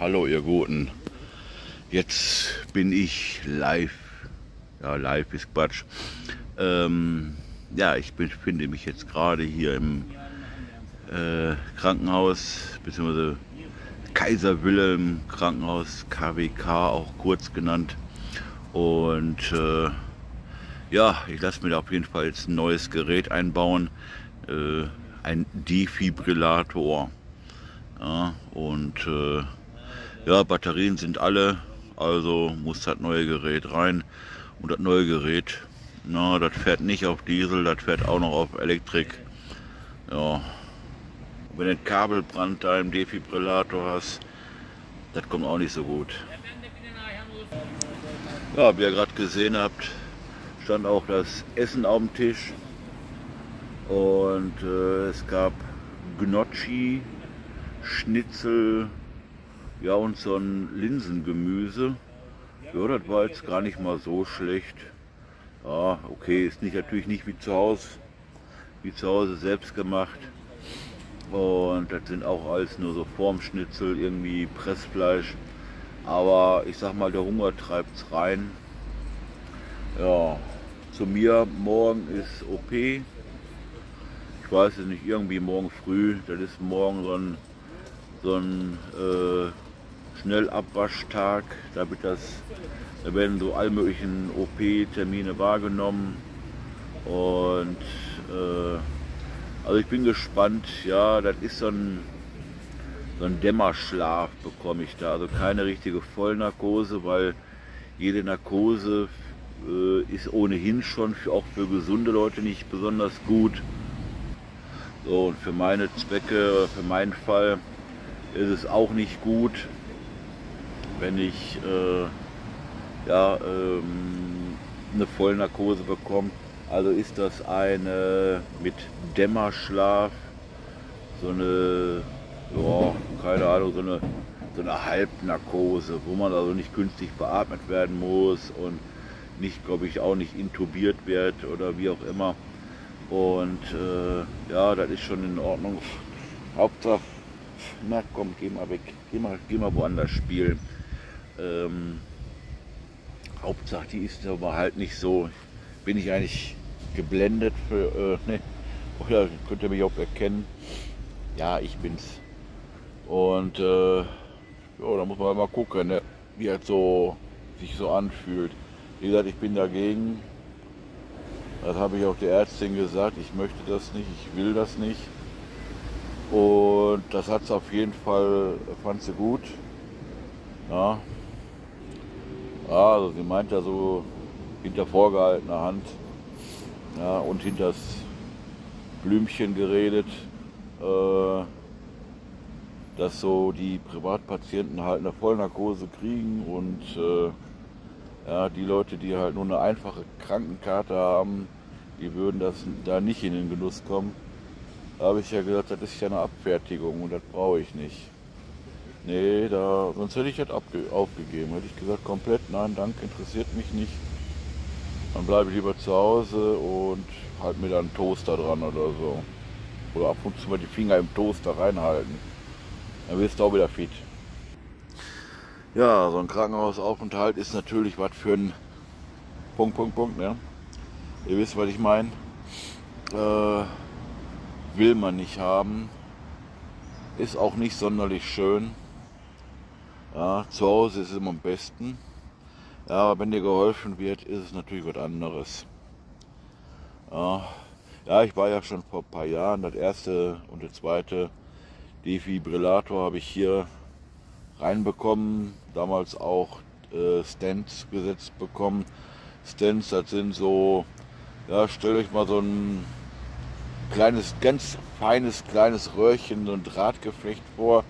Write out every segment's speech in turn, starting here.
Hallo ihr Guten. Jetzt bin ich live. Ja, live ist Quatsch. Ähm, ja, ich befinde mich jetzt gerade hier im äh, Krankenhaus, beziehungsweise Kaiser Wilhelm Krankenhaus, KWK auch kurz genannt. Und äh, ja, ich lasse mir da auf jeden Fall jetzt ein neues Gerät einbauen. Äh, ein Defibrillator. Ja, und äh, ja, Batterien sind alle, also muss das neue Gerät rein. Und das neue Gerät, na, das fährt nicht auf Diesel, das fährt auch noch auf Elektrik. Ja, wenn du einen Kabelbrand da im Defibrillator hast, das kommt auch nicht so gut. Ja, wie ihr gerade gesehen habt, stand auch das Essen auf dem Tisch und äh, es gab Gnocchi, Schnitzel, ja und so ein Linsengemüse. Ja, das war jetzt gar nicht mal so schlecht. Ja, okay, ist nicht, natürlich nicht wie zu Hause, wie zu Hause selbst gemacht. Und das sind auch alles nur so Formschnitzel, irgendwie Pressfleisch. Aber ich sag mal, der Hunger treibt es rein. Ja, zu mir morgen ist OP. Ich weiß es nicht, irgendwie morgen früh. Das ist morgen so ein, so ein äh, Schnellabwaschtag. Da, das, da werden so all möglichen OP-Termine wahrgenommen. Und äh, also ich bin gespannt, ja, das ist so ein, so ein Dämmerschlaf bekomme ich da. Also keine richtige Vollnarkose, weil jede Narkose äh, ist ohnehin schon für, auch für gesunde Leute nicht besonders gut. So, und für meine Zwecke, für meinen Fall ist es auch nicht gut, wenn ich äh, ja, ähm, eine Vollnarkose bekomme. Also ist das eine mit Dämmerschlaf, so eine, ja, keine Ahnung, so eine, so eine Halbnarkose, wo man also nicht künstlich beatmet werden muss und nicht, glaube ich, auch nicht intubiert wird oder wie auch immer. Und äh, ja, das ist schon in Ordnung. Hauptsache, na komm, geh mal weg, geh mal, geh mal woanders spielen. Ähm, Hauptsache, die ist aber halt nicht so, bin ich eigentlich geblendet für, äh, ne, ja, könnt ihr mich auch erkennen. Ja, ich bin's. Und äh, ja, da muss man mal gucken, ne, wie es so sich so anfühlt. Wie gesagt, ich bin dagegen. Das habe ich auch der Ärztin gesagt. Ich möchte das nicht, ich will das nicht. Und das hat sie auf jeden Fall, fand sie gut. Ja. Ja also sie meint ja so hinter vorgehaltener Hand, ja, und hinters Blümchen geredet, äh, dass so die Privatpatienten halt eine Vollnarkose kriegen und äh, ja, die Leute, die halt nur eine einfache Krankenkarte haben, die würden das da nicht in den Genuss kommen. Da habe ich ja gesagt, das ist ja eine Abfertigung und das brauche ich nicht. Nee, da, sonst hätte ich das aufgegeben. Hätte ich gesagt, komplett, nein, danke, interessiert mich nicht. Dann bleibe ich lieber zu Hause und halt mir dann einen Toaster dran oder so. Oder ab und zu mal die Finger im Toaster reinhalten. Dann wirst du auch wieder fit. Ja, so ein Krankenhausaufenthalt ist natürlich was für ein Punkt, Punkt, Punkt, ne? Ihr wisst, was ich meine. Äh, will man nicht haben. Ist auch nicht sonderlich schön. Ja, zu Hause ist es immer am besten. Ja, aber wenn dir geholfen wird, ist es natürlich was anderes. Ja, ja, ich war ja schon vor ein paar Jahren, das erste und der zweite Defibrillator habe ich hier reinbekommen, damals auch äh, Stents gesetzt bekommen. Stents, das sind so, ja, stellt euch mal so ein kleines, ganz feines, kleines Röhrchen, so ein Drahtgeflecht vor,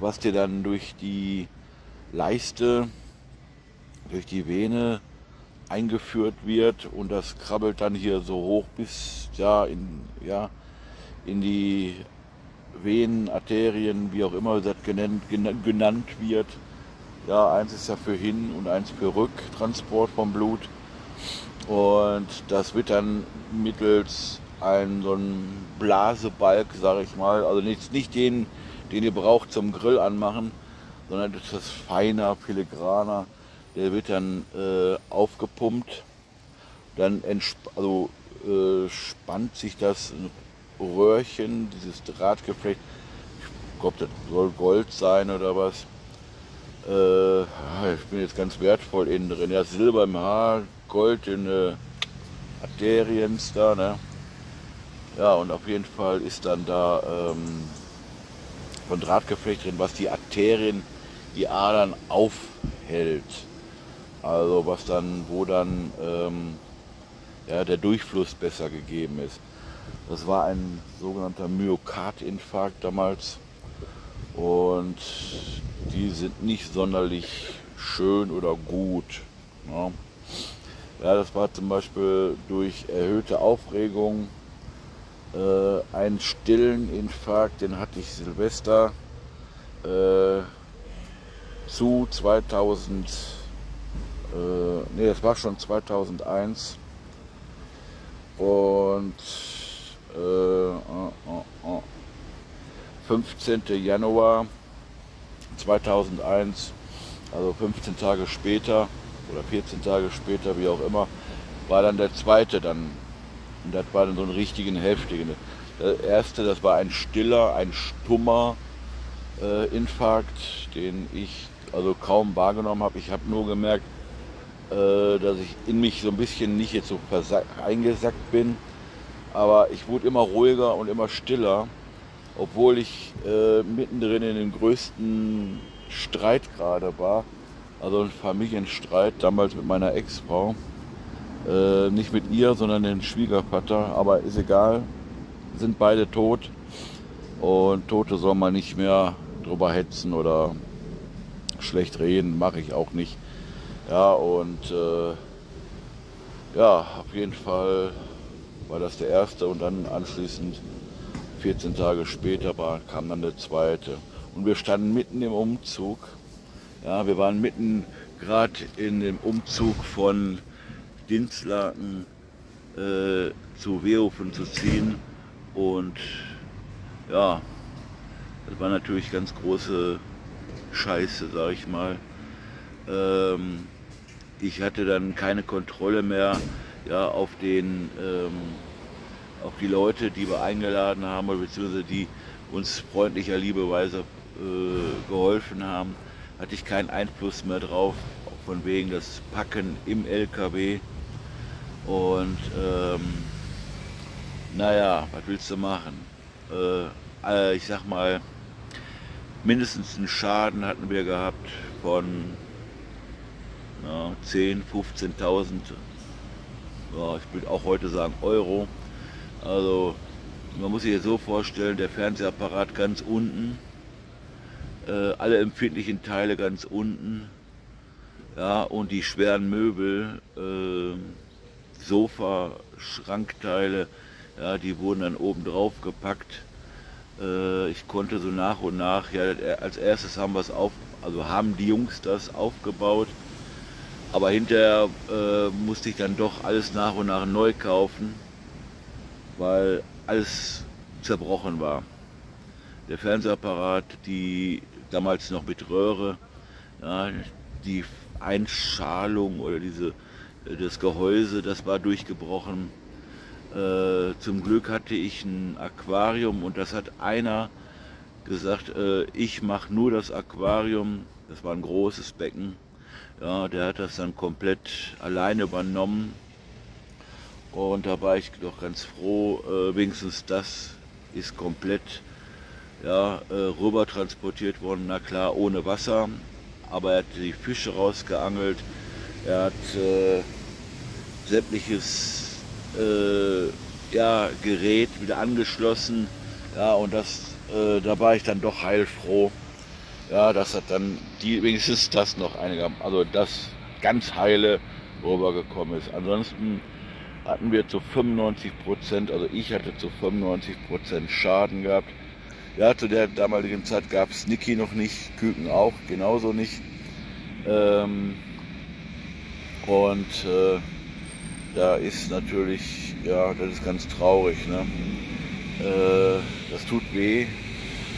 was dir dann durch die Leiste durch die Vene eingeführt wird und das krabbelt dann hier so hoch bis ja in, ja, in die Venen, Arterien, wie auch immer das genannt, genannt wird. Ja, eins ist ja für Hin- und eins für Rücktransport vom Blut. Und das wird dann mittels einem so einem Blasebalg, sage ich mal, also nicht, nicht den, den ihr braucht zum Grill anmachen, sondern das ist feiner Filigraner. Der wird dann äh, aufgepumpt, dann also, äh, spannt sich das Röhrchen, dieses Drahtgeflecht, ich glaube, das soll Gold sein oder was. Äh, ich bin jetzt ganz wertvoll innen drin. Ja, Silber im Haar, Gold in äh, Arteriens da, ne? Ja, und auf jeden Fall ist dann da ähm, von Drahtgeflecht drin, was die Arterien, die Adern aufhält. Also was dann, wo dann ähm, ja, der Durchfluss besser gegeben ist. Das war ein sogenannter Myokardinfarkt damals und die sind nicht sonderlich schön oder gut. Ne? ja das war zum Beispiel durch erhöhte Aufregung, äh, einen stillen Infarkt, den hatte ich Silvester äh, zu 2000, äh, nee, das war schon 2001 und äh, oh, oh, oh. 15. Januar 2001, also 15 Tage später oder 14 Tage später, wie auch immer, war dann der zweite dann. Und das war dann so ein richtigen heftigen. Der erste, das war ein stiller, ein stummer äh, Infarkt, den ich also kaum wahrgenommen habe. Ich habe nur gemerkt, äh, dass ich in mich so ein bisschen nicht jetzt so eingesackt bin, aber ich wurde immer ruhiger und immer stiller, obwohl ich äh, mittendrin in dem größten Streit gerade war, also ein Familienstreit damals mit meiner Ex-Frau. Äh, nicht mit ihr, sondern den Schwiegervater, aber ist egal, sind beide tot und Tote soll man nicht mehr drüber hetzen oder schlecht reden, mache ich auch nicht. Ja, und äh, ja, auf jeden Fall war das der erste und dann anschließend 14 Tage später war, kam dann der zweite. Und wir standen mitten im Umzug. Ja, wir waren mitten gerade in dem Umzug von Dinslaken äh, zu Wehofen zu ziehen. Und ja, das war natürlich ganz große Scheiße, sag ich mal. Ähm, ich hatte dann keine Kontrolle mehr ja, auf, den, ähm, auf die Leute, die wir eingeladen haben, beziehungsweise die uns freundlicher Liebeweise äh, geholfen haben, hatte ich keinen Einfluss mehr drauf, von wegen das Packen im LKW. Und ähm, naja, was willst du machen? Äh, ich sag mal, mindestens einen Schaden hatten wir gehabt von ja, 10, 15.000, ja, ich würde auch heute sagen Euro. Also man muss sich jetzt so vorstellen, der Fernsehapparat ganz unten, äh, alle empfindlichen Teile ganz unten, ja, und die schweren Möbel, äh, Sofa, Schrankteile, ja, die wurden dann oben drauf gepackt. Äh, ich konnte so nach und nach, ja, als erstes haben wir es auf, also haben die Jungs das aufgebaut aber hinterher äh, musste ich dann doch alles nach und nach neu kaufen, weil alles zerbrochen war. Der Fernsehapparat, die damals noch mit Röhre, ja, die Einschalung oder diese, das Gehäuse, das war durchgebrochen. Äh, zum Glück hatte ich ein Aquarium und das hat einer gesagt, äh, ich mache nur das Aquarium. Das war ein großes Becken ja, der hat das dann komplett alleine übernommen. Und da war ich doch ganz froh, äh, wenigstens das ist komplett ja, rüber transportiert worden. Na klar, ohne Wasser, aber er hat die Fische rausgeangelt. Er hat äh, sämtliches äh, ja, Gerät wieder angeschlossen. Ja, und das, äh, da war ich dann doch heilfroh ja, dass hat dann die, wenigstens das noch einigermaßen, also das ganz heile rübergekommen ist. Ansonsten hatten wir zu 95 Prozent, also ich hatte zu 95 Prozent Schaden gehabt. Ja, zu der damaligen Zeit gab es Niki noch nicht, Küken auch, genauso nicht. Ähm, und äh, da ist natürlich, ja, das ist ganz traurig. Ne? Äh, das tut weh,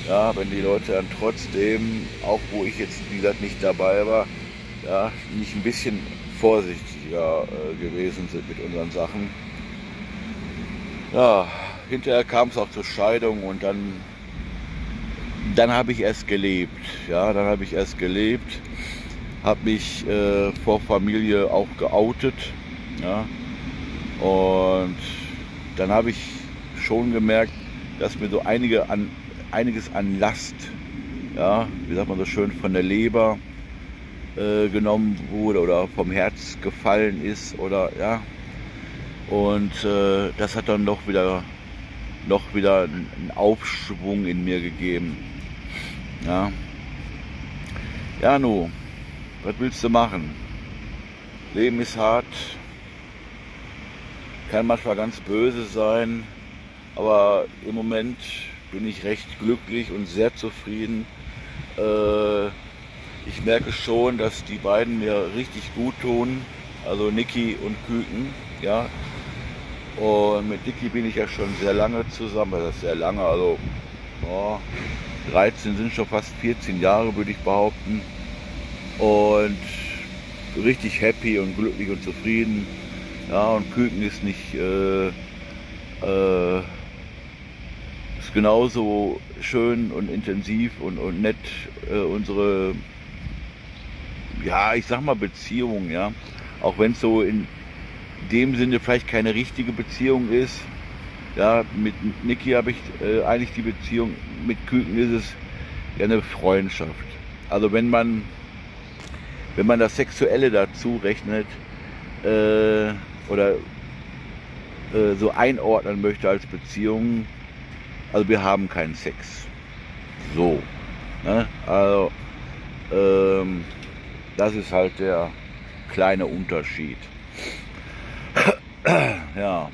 Ja, wenn die Leute dann trotzdem, auch wo ich jetzt wie gesagt nicht dabei war, ja, nicht ein bisschen vorsichtiger äh, gewesen sind mit unseren Sachen. Ja, hinterher kam es auch zur Scheidung und dann, dann habe ich erst gelebt. Ja, dann habe ich erst gelebt, habe mich äh, vor Familie auch geoutet. Ja, und dann habe ich schon gemerkt, dass mir so einige an, einiges an Last, ja, wie sagt man so schön, von der Leber äh, genommen wurde oder vom Herz gefallen ist oder ja. Und äh, das hat dann noch wieder, noch wieder einen Aufschwung in mir gegeben. Ja, ja nu, was willst du machen? Leben ist hart, kann manchmal ganz böse sein, aber im Moment bin ich recht glücklich und sehr zufrieden. Äh, ich merke schon, dass die beiden mir richtig gut tun, also Niki und Küken, ja. Und mit Niki bin ich ja schon sehr lange zusammen, das ist sehr lange, also oh, 13 sind schon fast 14 Jahre, würde ich behaupten. Und richtig happy und glücklich und zufrieden. Ja, und Küken ist nicht äh, äh, ist genauso schön und intensiv und, und nett äh, unsere ja, ich sag mal Beziehung, ja. Auch wenn es so in dem Sinne vielleicht keine richtige Beziehung ist. Ja, mit Niki habe ich äh, eigentlich die Beziehung, mit Küken ist es ja eine Freundschaft. Also wenn man, wenn man das Sexuelle dazu rechnet äh, oder äh, so einordnen möchte als Beziehung, also wir haben keinen Sex. So. Ne? Also ähm, das ist halt der kleine Unterschied. ja.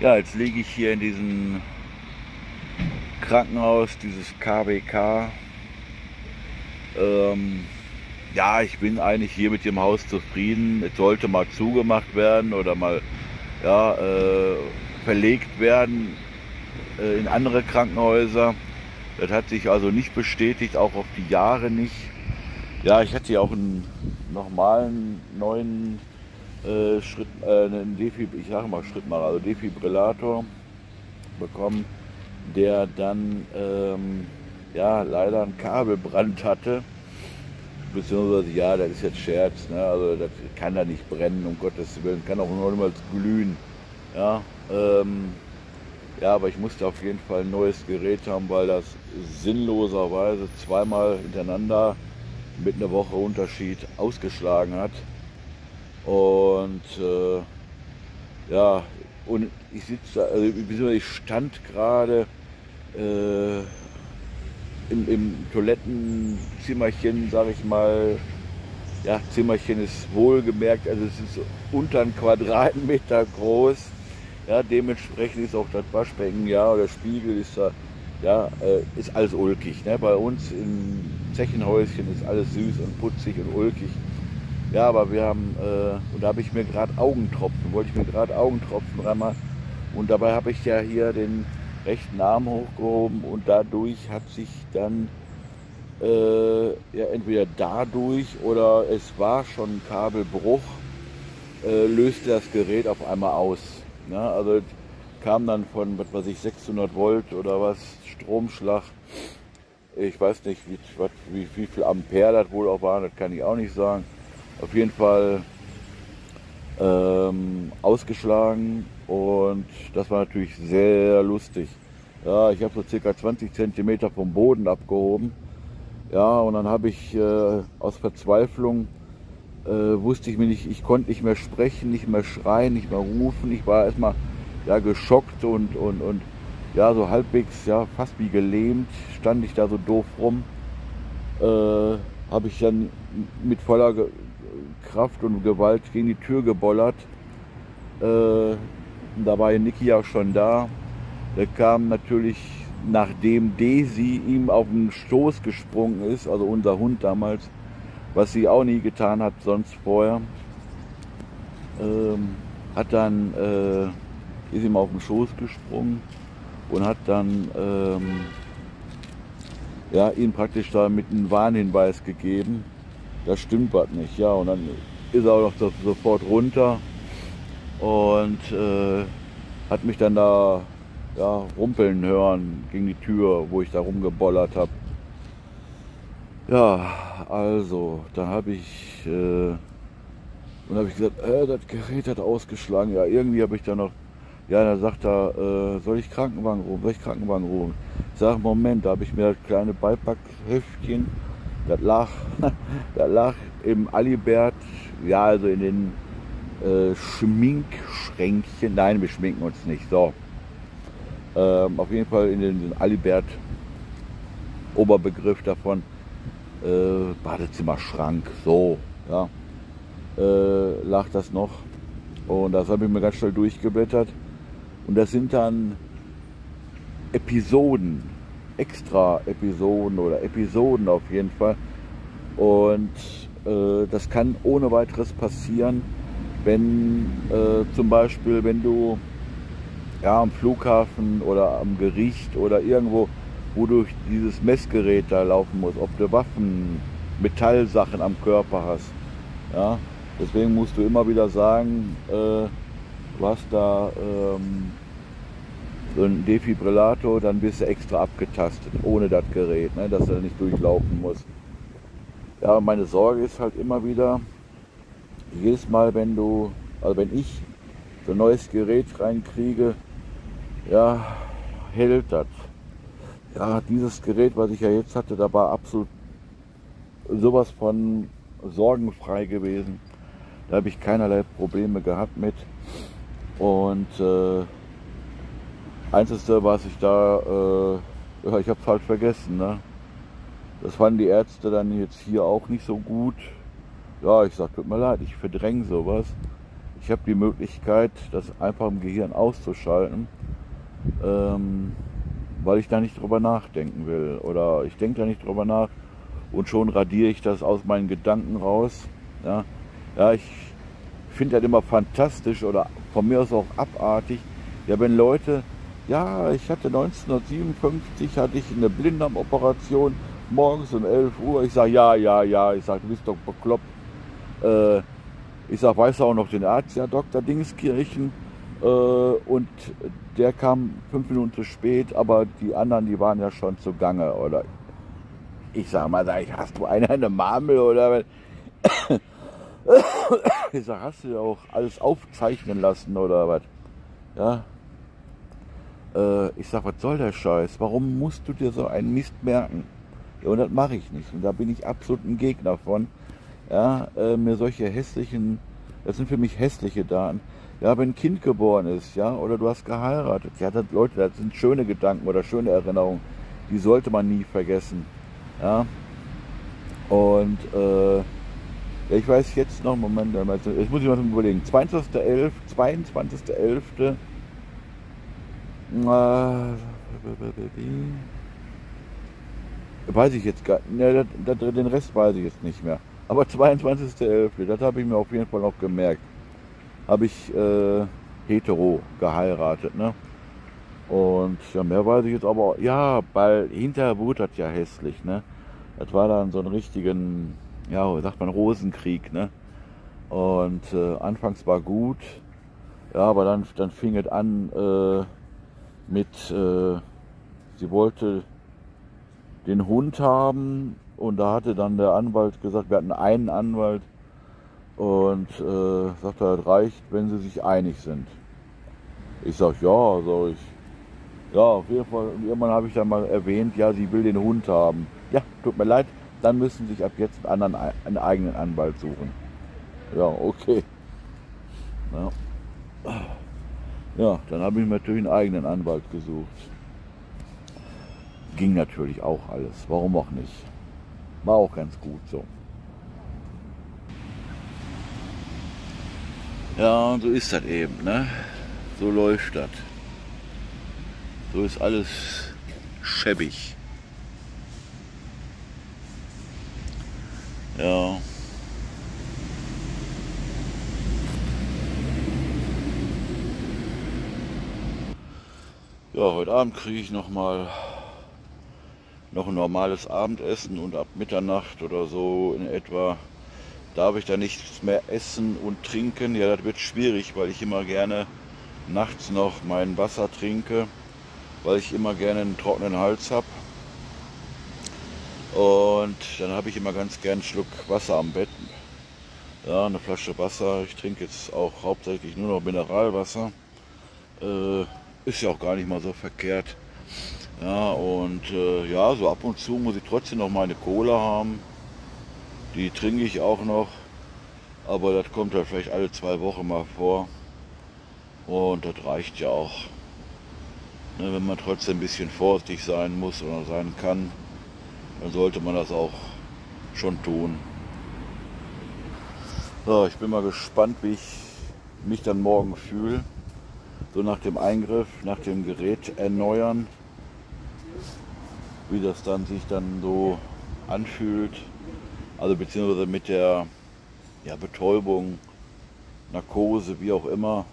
Ja, jetzt liege ich hier in diesem Krankenhaus, dieses KBK. Ähm, ja, ich bin eigentlich hier mit dem Haus zufrieden. Es sollte mal zugemacht werden oder mal ja, äh, verlegt werden äh, in andere Krankenhäuser. Das hat sich also nicht bestätigt, auch auf die Jahre nicht. Ja, ich hatte ja auch einen normalen neuen äh, Schritt, äh, einen Defib ich sage mal Schrittmacher, also Defibrillator bekommen, der dann ähm, ja leider einen Kabelbrand hatte. Beziehungsweise, ja, das ist jetzt Scherz, ne? also das kann da nicht brennen, um Gottes Willen, kann auch nur niemals glühen. Ja, ähm, ja, aber ich musste auf jeden Fall ein neues Gerät haben, weil das sinnloserweise zweimal hintereinander mit einer Woche Unterschied ausgeschlagen hat. Und äh, ja, und ich sitze, also ich stand gerade äh, im, im Toilettenzimmerchen, sage ich mal. Ja, Zimmerchen ist wohlgemerkt, also es ist unter einen Quadratmeter groß. Ja, dementsprechend ist auch das Waschbecken, ja, der Spiegel ist da ja, äh, ist alles ulkig. Ne? Bei uns im Zechenhäuschen ist alles süß und putzig und ulkig. Ja, aber wir haben, äh, und da habe ich mir gerade Augentropfen, wollte ich mir gerade Augentropfen reinmachen. Und dabei habe ich ja hier den rechten Arm hochgehoben und dadurch hat sich dann äh, ja entweder dadurch oder es war schon ein Kabelbruch, äh, löste das Gerät auf einmal aus. Ne? Also kam dann von, was weiß ich, 600 Volt oder was, Stromschlag. Ich weiß nicht, wie, was, wie, wie viel Ampere das wohl auch waren, das kann ich auch nicht sagen. Auf jeden Fall ähm, ausgeschlagen und das war natürlich sehr lustig. Ja, ich habe so circa 20 Zentimeter vom Boden abgehoben. Ja, und dann habe ich äh, aus Verzweiflung äh, wusste ich mir nicht, ich konnte nicht mehr sprechen, nicht mehr schreien, nicht mehr rufen. Ich war erstmal ja, geschockt und, und, und ja, so halbwegs, ja, fast wie gelähmt, stand ich da so doof rum. Äh, Habe ich dann mit voller Kraft und Gewalt gegen die Tür gebollert. Äh, da war Niki ja schon da. Der kam natürlich, nachdem Daisy ihm auf den Stoß gesprungen ist, also unser Hund damals, was sie auch nie getan hat, sonst vorher, ähm, hat dann äh, ist ihm auf den Schoß gesprungen und hat dann ähm, ja, ihm praktisch da mit einem Warnhinweis gegeben. Das stimmt was nicht. Ja, und dann ist er auch noch sofort runter und äh, hat mich dann da ja, rumpeln hören gegen die Tür, wo ich da rumgebollert habe. Ja, also, dann habe ich, äh, und habe ich gesagt, äh, das Gerät hat ausgeschlagen. Ja, irgendwie habe ich da noch, ja, da sagt er, äh, soll ich Krankenwagen rufen? Soll ich Krankenwagen rufen? Ich sage, Moment, da habe ich mir das kleine Beipackheftchen, das lag, das lag im Alibert, ja, also in den äh, Schminkschränkchen. Nein, wir schminken uns nicht. So. Ähm, auf jeden Fall in den, den Alibert Oberbegriff davon äh, Badezimmerschrank, so, ja, äh, lag das noch. Und das habe ich mir ganz schnell durchgeblättert. Und das sind dann Episoden, extra Episoden oder Episoden auf jeden Fall. Und äh, das kann ohne weiteres passieren, wenn äh, zum Beispiel, wenn du ja, am Flughafen oder am Gericht oder irgendwo wo du dieses Messgerät da laufen musst, ob du Waffen, Metallsachen am Körper hast. Ja? Deswegen musst du immer wieder sagen, äh, du hast da ähm, so einen Defibrillator, dann bist du extra abgetastet, ohne das Gerät, ne, dass du nicht durchlaufen musst. Ja, meine Sorge ist halt immer wieder, jedes Mal, wenn du, also wenn ich so ein neues Gerät reinkriege, ja, hält das ja, dieses Gerät, was ich ja jetzt hatte, da war absolut sowas von sorgenfrei gewesen. Da habe ich keinerlei Probleme gehabt mit. Und äh, einzige, was ich da, äh, ich habe es halt vergessen. Ne? Das fanden die Ärzte dann jetzt hier auch nicht so gut. Ja, ich sag, tut mir leid, ich verdränge sowas. Ich habe die Möglichkeit, das einfach im Gehirn auszuschalten. Ähm, weil ich da nicht drüber nachdenken will. Oder ich denke da nicht drüber nach und schon radiere ich das aus meinen Gedanken raus. Ja, ja ich finde das immer fantastisch oder von mir aus auch abartig. Ja, wenn Leute, ja, ich hatte 1957 hatte ich eine Blinddarmoperation morgens um 11 Uhr. Ich sage, ja, ja, ja. Ich sage, du bist doch bekloppt. Äh, ich sage, weißt du auch noch den Arzt, ja, Dr. Dingskirchen? Äh, und der kam fünf Minuten zu spät, aber die anderen, die waren ja schon zugange. Oder ich sag mal, sag ich, hast du eine, eine Marmel oder ich sag, hast du auch alles aufzeichnen lassen oder was? Ja. Äh, ich sag, was soll der Scheiß? Warum musst du dir so einen Mist merken? Ja, und das mache ich nicht. Und da bin ich absolut ein Gegner von. Ja, äh, mir solche hässlichen, das sind für mich hässliche Daten ja, wenn ein Kind geboren ist, ja, oder du hast geheiratet, ja, das, Leute, das sind schöne Gedanken oder schöne Erinnerungen, die sollte man nie vergessen, ja. Und äh, ja, ich weiß jetzt noch, Moment, jetzt muss ich mal überlegen, 22.11., 22.11., äh, weiß ich jetzt gar nicht, den Rest weiß ich jetzt nicht mehr. Aber 22.11., das habe ich mir auf jeden Fall noch gemerkt habe ich äh, hetero geheiratet. Ne? Und ja, mehr weiß ich jetzt aber, ja, weil hinterher wurde das ja hässlich. Ne? Das war dann so ein richtigen, ja, wie sagt man, Rosenkrieg. Ne? Und äh, anfangs war gut, ja, aber dann, dann fing es an äh, mit, äh, sie wollte den Hund haben und da hatte dann der Anwalt gesagt, wir hatten einen Anwalt, und äh, sagt er, es reicht, wenn sie sich einig sind. Ich sag, ja, also ich, ja, auf jeden Fall, irgendwann habe ich dann mal erwähnt, ja, sie will den Hund haben. Ja, tut mir leid, dann müssen sie sich ab jetzt einen, anderen, einen eigenen Anwalt suchen. Ja, okay. Ja, ja dann habe ich mir natürlich einen eigenen Anwalt gesucht. Ging natürlich auch alles, warum auch nicht. War auch ganz gut so. Ja, so ist das eben, ne? So läuft das. So ist alles schäbig. Ja. Ja, heute Abend kriege ich noch mal noch ein normales Abendessen und ab Mitternacht oder so in etwa darf ich da nichts mehr essen und trinken. Ja, das wird schwierig, weil ich immer gerne nachts noch mein Wasser trinke, weil ich immer gerne einen trockenen Hals habe. Und dann habe ich immer ganz gern einen Schluck Wasser am Bett. Ja, eine Flasche Wasser. Ich trinke jetzt auch hauptsächlich nur noch Mineralwasser. Äh, ist ja auch gar nicht mal so verkehrt. Ja, und äh, ja, so ab und zu muss ich trotzdem noch meine Cola haben. Die trinke ich auch noch. Aber das kommt halt vielleicht alle zwei Wochen mal vor. Und das reicht ja auch. Ne, wenn man trotzdem ein bisschen vorsichtig sein muss oder sein kann, dann sollte man das auch schon tun. So, ich bin mal gespannt, wie ich mich dann morgen fühle. So nach dem Eingriff, nach dem Gerät erneuern, wie das dann sich dann so anfühlt. Also beziehungsweise mit der ja, Betäubung, Narkose, wie auch immer.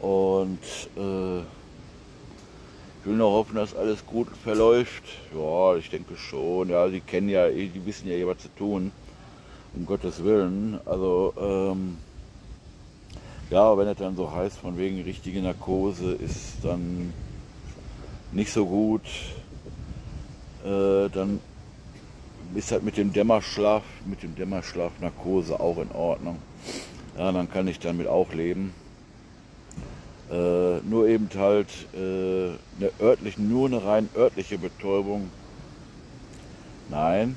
Und äh, ich will noch hoffen, dass alles gut verläuft. Ja, ich denke schon. Ja, die kennen ja, die wissen ja, was zu tun. Um Gottes Willen. Also, ähm, ja, wenn es dann so heißt, von wegen richtige Narkose ist dann nicht so gut, äh, dann ist halt mit dem Dämmerschlaf, mit dem Dämmerschlaf Narkose auch in Ordnung. Ja, dann kann ich damit auch leben. Äh, nur eben halt äh, eine örtliche, nur eine rein örtliche Betäubung. Nein,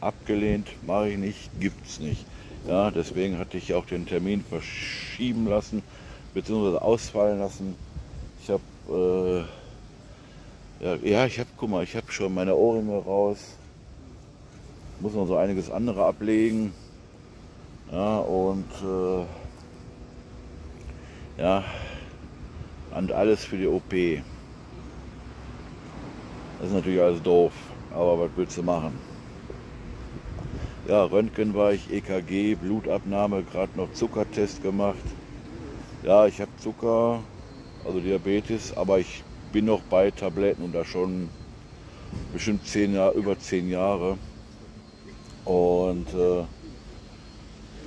abgelehnt, mache ich nicht, gibt's nicht. Ja, deswegen hatte ich auch den Termin verschieben lassen, beziehungsweise ausfallen lassen. Ich habe, äh, ja, ja, ich habe, guck mal, ich habe schon meine Ohrringe raus muss noch so einiges andere ablegen. Ja, und äh, ja, und alles für die OP. Das ist natürlich alles doof, aber was willst du machen? Ja, Röntgen war ich, EKG, Blutabnahme, gerade noch Zuckertest gemacht. Ja, ich habe Zucker, also Diabetes, aber ich bin noch bei Tabletten und da schon bestimmt zehn Jahre, über zehn Jahre. Und äh,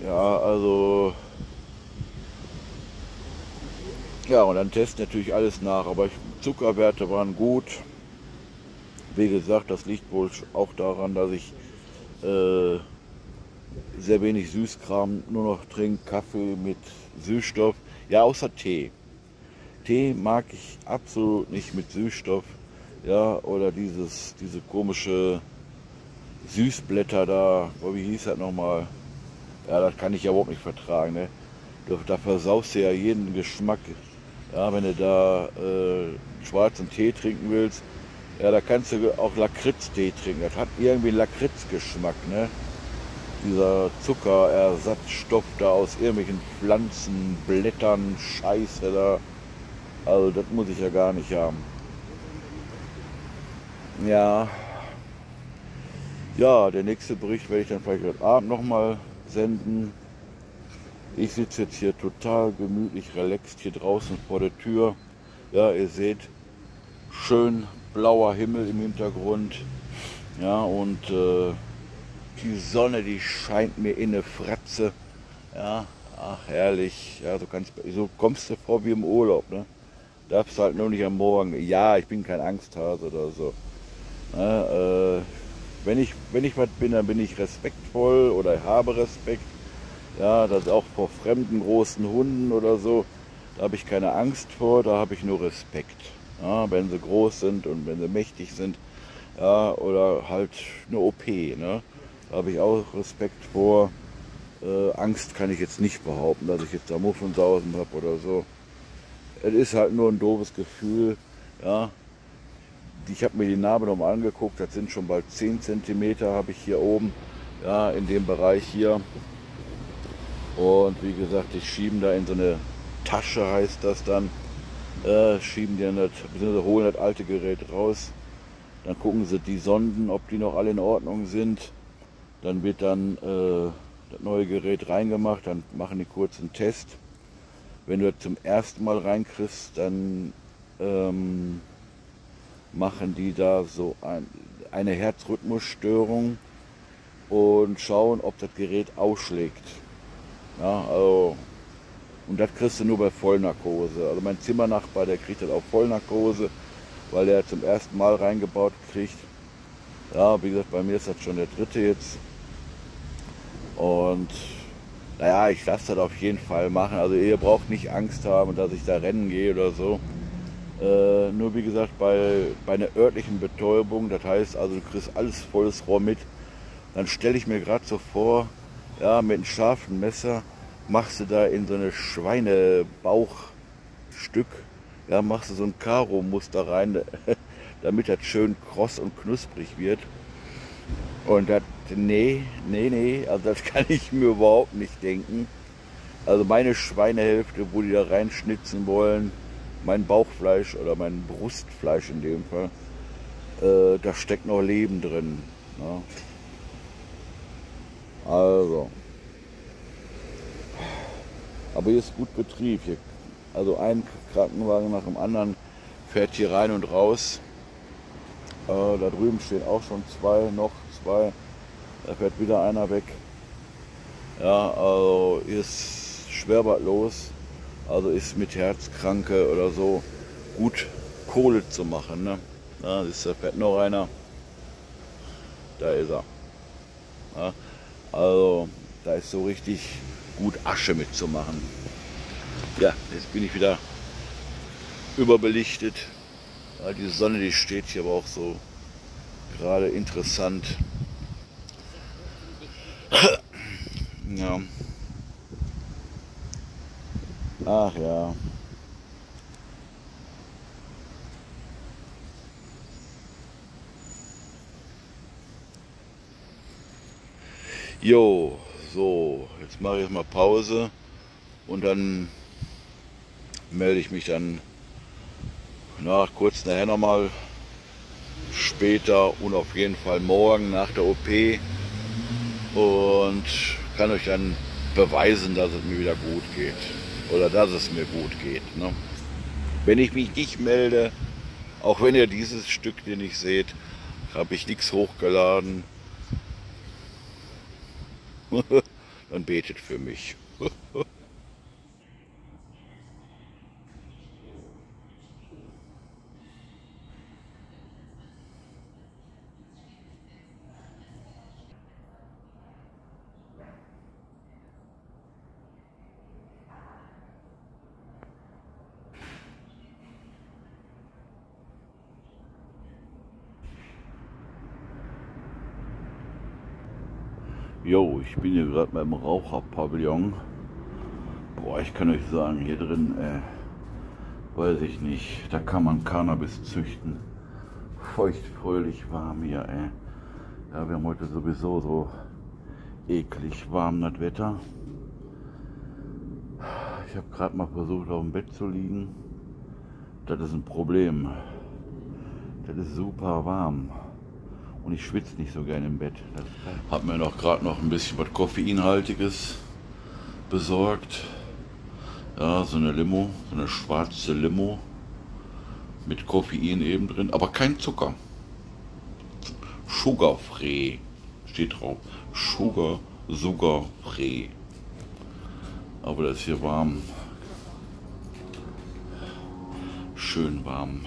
ja, also ja, und dann testen natürlich alles nach, aber ich, Zuckerwerte waren gut. Wie gesagt, das liegt wohl auch daran, dass ich äh, sehr wenig Süßkram nur noch trinke, Kaffee mit Süßstoff, ja außer Tee. Tee mag ich absolut nicht mit Süßstoff, ja, oder dieses, diese komische Süßblätter da, wie hieß das nochmal? Ja, das kann ich ja überhaupt nicht vertragen. Ne? Du, da versaust du ja jeden Geschmack. Ja, wenn du da äh, schwarzen Tee trinken willst, ja, da kannst du auch Lakritztee trinken. Das hat irgendwie Lakritzgeschmack, ne? Dieser Zuckerersatzstoff da aus irgendwelchen Pflanzen, Blättern, Scheiße da. Also das muss ich ja gar nicht haben. Ja, ja, der nächste Bericht werde ich dann vielleicht heute Abend nochmal senden. Ich sitze jetzt hier total gemütlich, relaxed hier draußen vor der Tür. Ja, ihr seht, schön blauer Himmel im Hintergrund. Ja, und äh, die Sonne, die scheint mir in eine Fratze. Ja, ach herrlich. Ja, so, kannst, so kommst du vor wie im Urlaub. Ne? Darfst halt nur nicht am Morgen. Ja, ich bin kein Angsthase oder so. Ja, äh, wenn ich, wenn ich was bin, dann bin ich respektvoll oder habe Respekt. Ja, das auch vor fremden großen Hunden oder so, da habe ich keine Angst vor, da habe ich nur Respekt. Ja, wenn sie groß sind und wenn sie mächtig sind, ja, oder halt eine OP, ne? da habe ich auch Respekt vor. Äh, Angst kann ich jetzt nicht behaupten, dass ich jetzt da Muffensausen habe oder so. Es ist halt nur ein doofes Gefühl, ja, ich habe mir die Narbe nochmal angeguckt, das sind schon bald 10 cm habe ich hier oben, ja, in dem Bereich hier. Und wie gesagt, ich schieben da in so eine Tasche, heißt das dann, äh, schieben die das, beziehungsweise holen das alte Gerät raus. Dann gucken sie die Sonden, ob die noch alle in Ordnung sind. Dann wird dann äh, das neue Gerät reingemacht, dann machen die kurz einen Test. Wenn du zum ersten Mal reinkriegst, dann ähm, machen die da so ein, eine Herzrhythmusstörung und schauen, ob das Gerät ausschlägt. Ja, also, und das kriegst du nur bei Vollnarkose. Also mein Zimmernachbar, der kriegt das auch Vollnarkose, weil er zum ersten Mal reingebaut kriegt. Ja, wie gesagt, bei mir ist das schon der dritte jetzt. Und naja, ich lasse das auf jeden Fall machen. Also ihr braucht nicht Angst haben, dass ich da rennen gehe oder so. Äh, nur wie gesagt, bei, bei einer örtlichen Betäubung, das heißt also, du kriegst alles volles Rohr mit, dann stelle ich mir gerade so vor, ja, mit einem scharfen Messer machst du da in so eine Schweinebauchstück, ja, machst du so ein Karo-Muster rein, damit das schön kross und knusprig wird. Und das, nee, nee, nee, also das kann ich mir überhaupt nicht denken. Also meine Schweinehälfte, wo die da reinschnitzen wollen, mein Bauchfleisch oder mein Brustfleisch in dem Fall, äh, da steckt noch Leben drin. Ne? Also. Aber hier ist gut Betrieb. Hier, also ein Krankenwagen nach dem anderen fährt hier rein und raus. Äh, da drüben stehen auch schon zwei, noch zwei. Da fährt wieder einer weg. Ja, also ist schwerbartlos. Also ist mit Herzkranke oder so gut Kohle zu machen. Ne? Da ist da fährt noch einer. Da ist er. Ja, also da ist so richtig gut Asche mitzumachen. Ja, jetzt bin ich wieder überbelichtet. Ja, die Sonne, die steht hier aber auch so gerade interessant. Ja. Ach ja. Jo, so, jetzt mache ich mal Pause und dann melde ich mich dann nach kurz nachher nochmal später und auf jeden Fall morgen nach der OP und kann euch dann beweisen, dass es mir wieder gut geht oder dass es mir gut geht. Ne? Wenn ich mich nicht melde, auch wenn ihr dieses Stück hier nicht seht, habe ich nichts hochgeladen. dann betet für mich. Jo, ich bin hier gerade beim Raucherpavillon. Boah, ich kann euch sagen, hier drin, äh, weiß ich nicht, da kann man Cannabis züchten. Feucht, fröhlich, warm hier, ey. Ja, wir haben heute sowieso so eklig warm das Wetter. Ich habe gerade mal versucht, auf dem Bett zu liegen. Das ist ein Problem. Das ist super warm und ich schwitze nicht so gerne im Bett. Habe mir noch gerade noch ein bisschen was Koffeinhaltiges besorgt. Ja, so eine Limo, so eine schwarze Limo mit Koffein eben drin, aber kein Zucker. Sugarfree steht drauf. Sugar, Sugarfree. Aber das ist hier warm. Schön warm.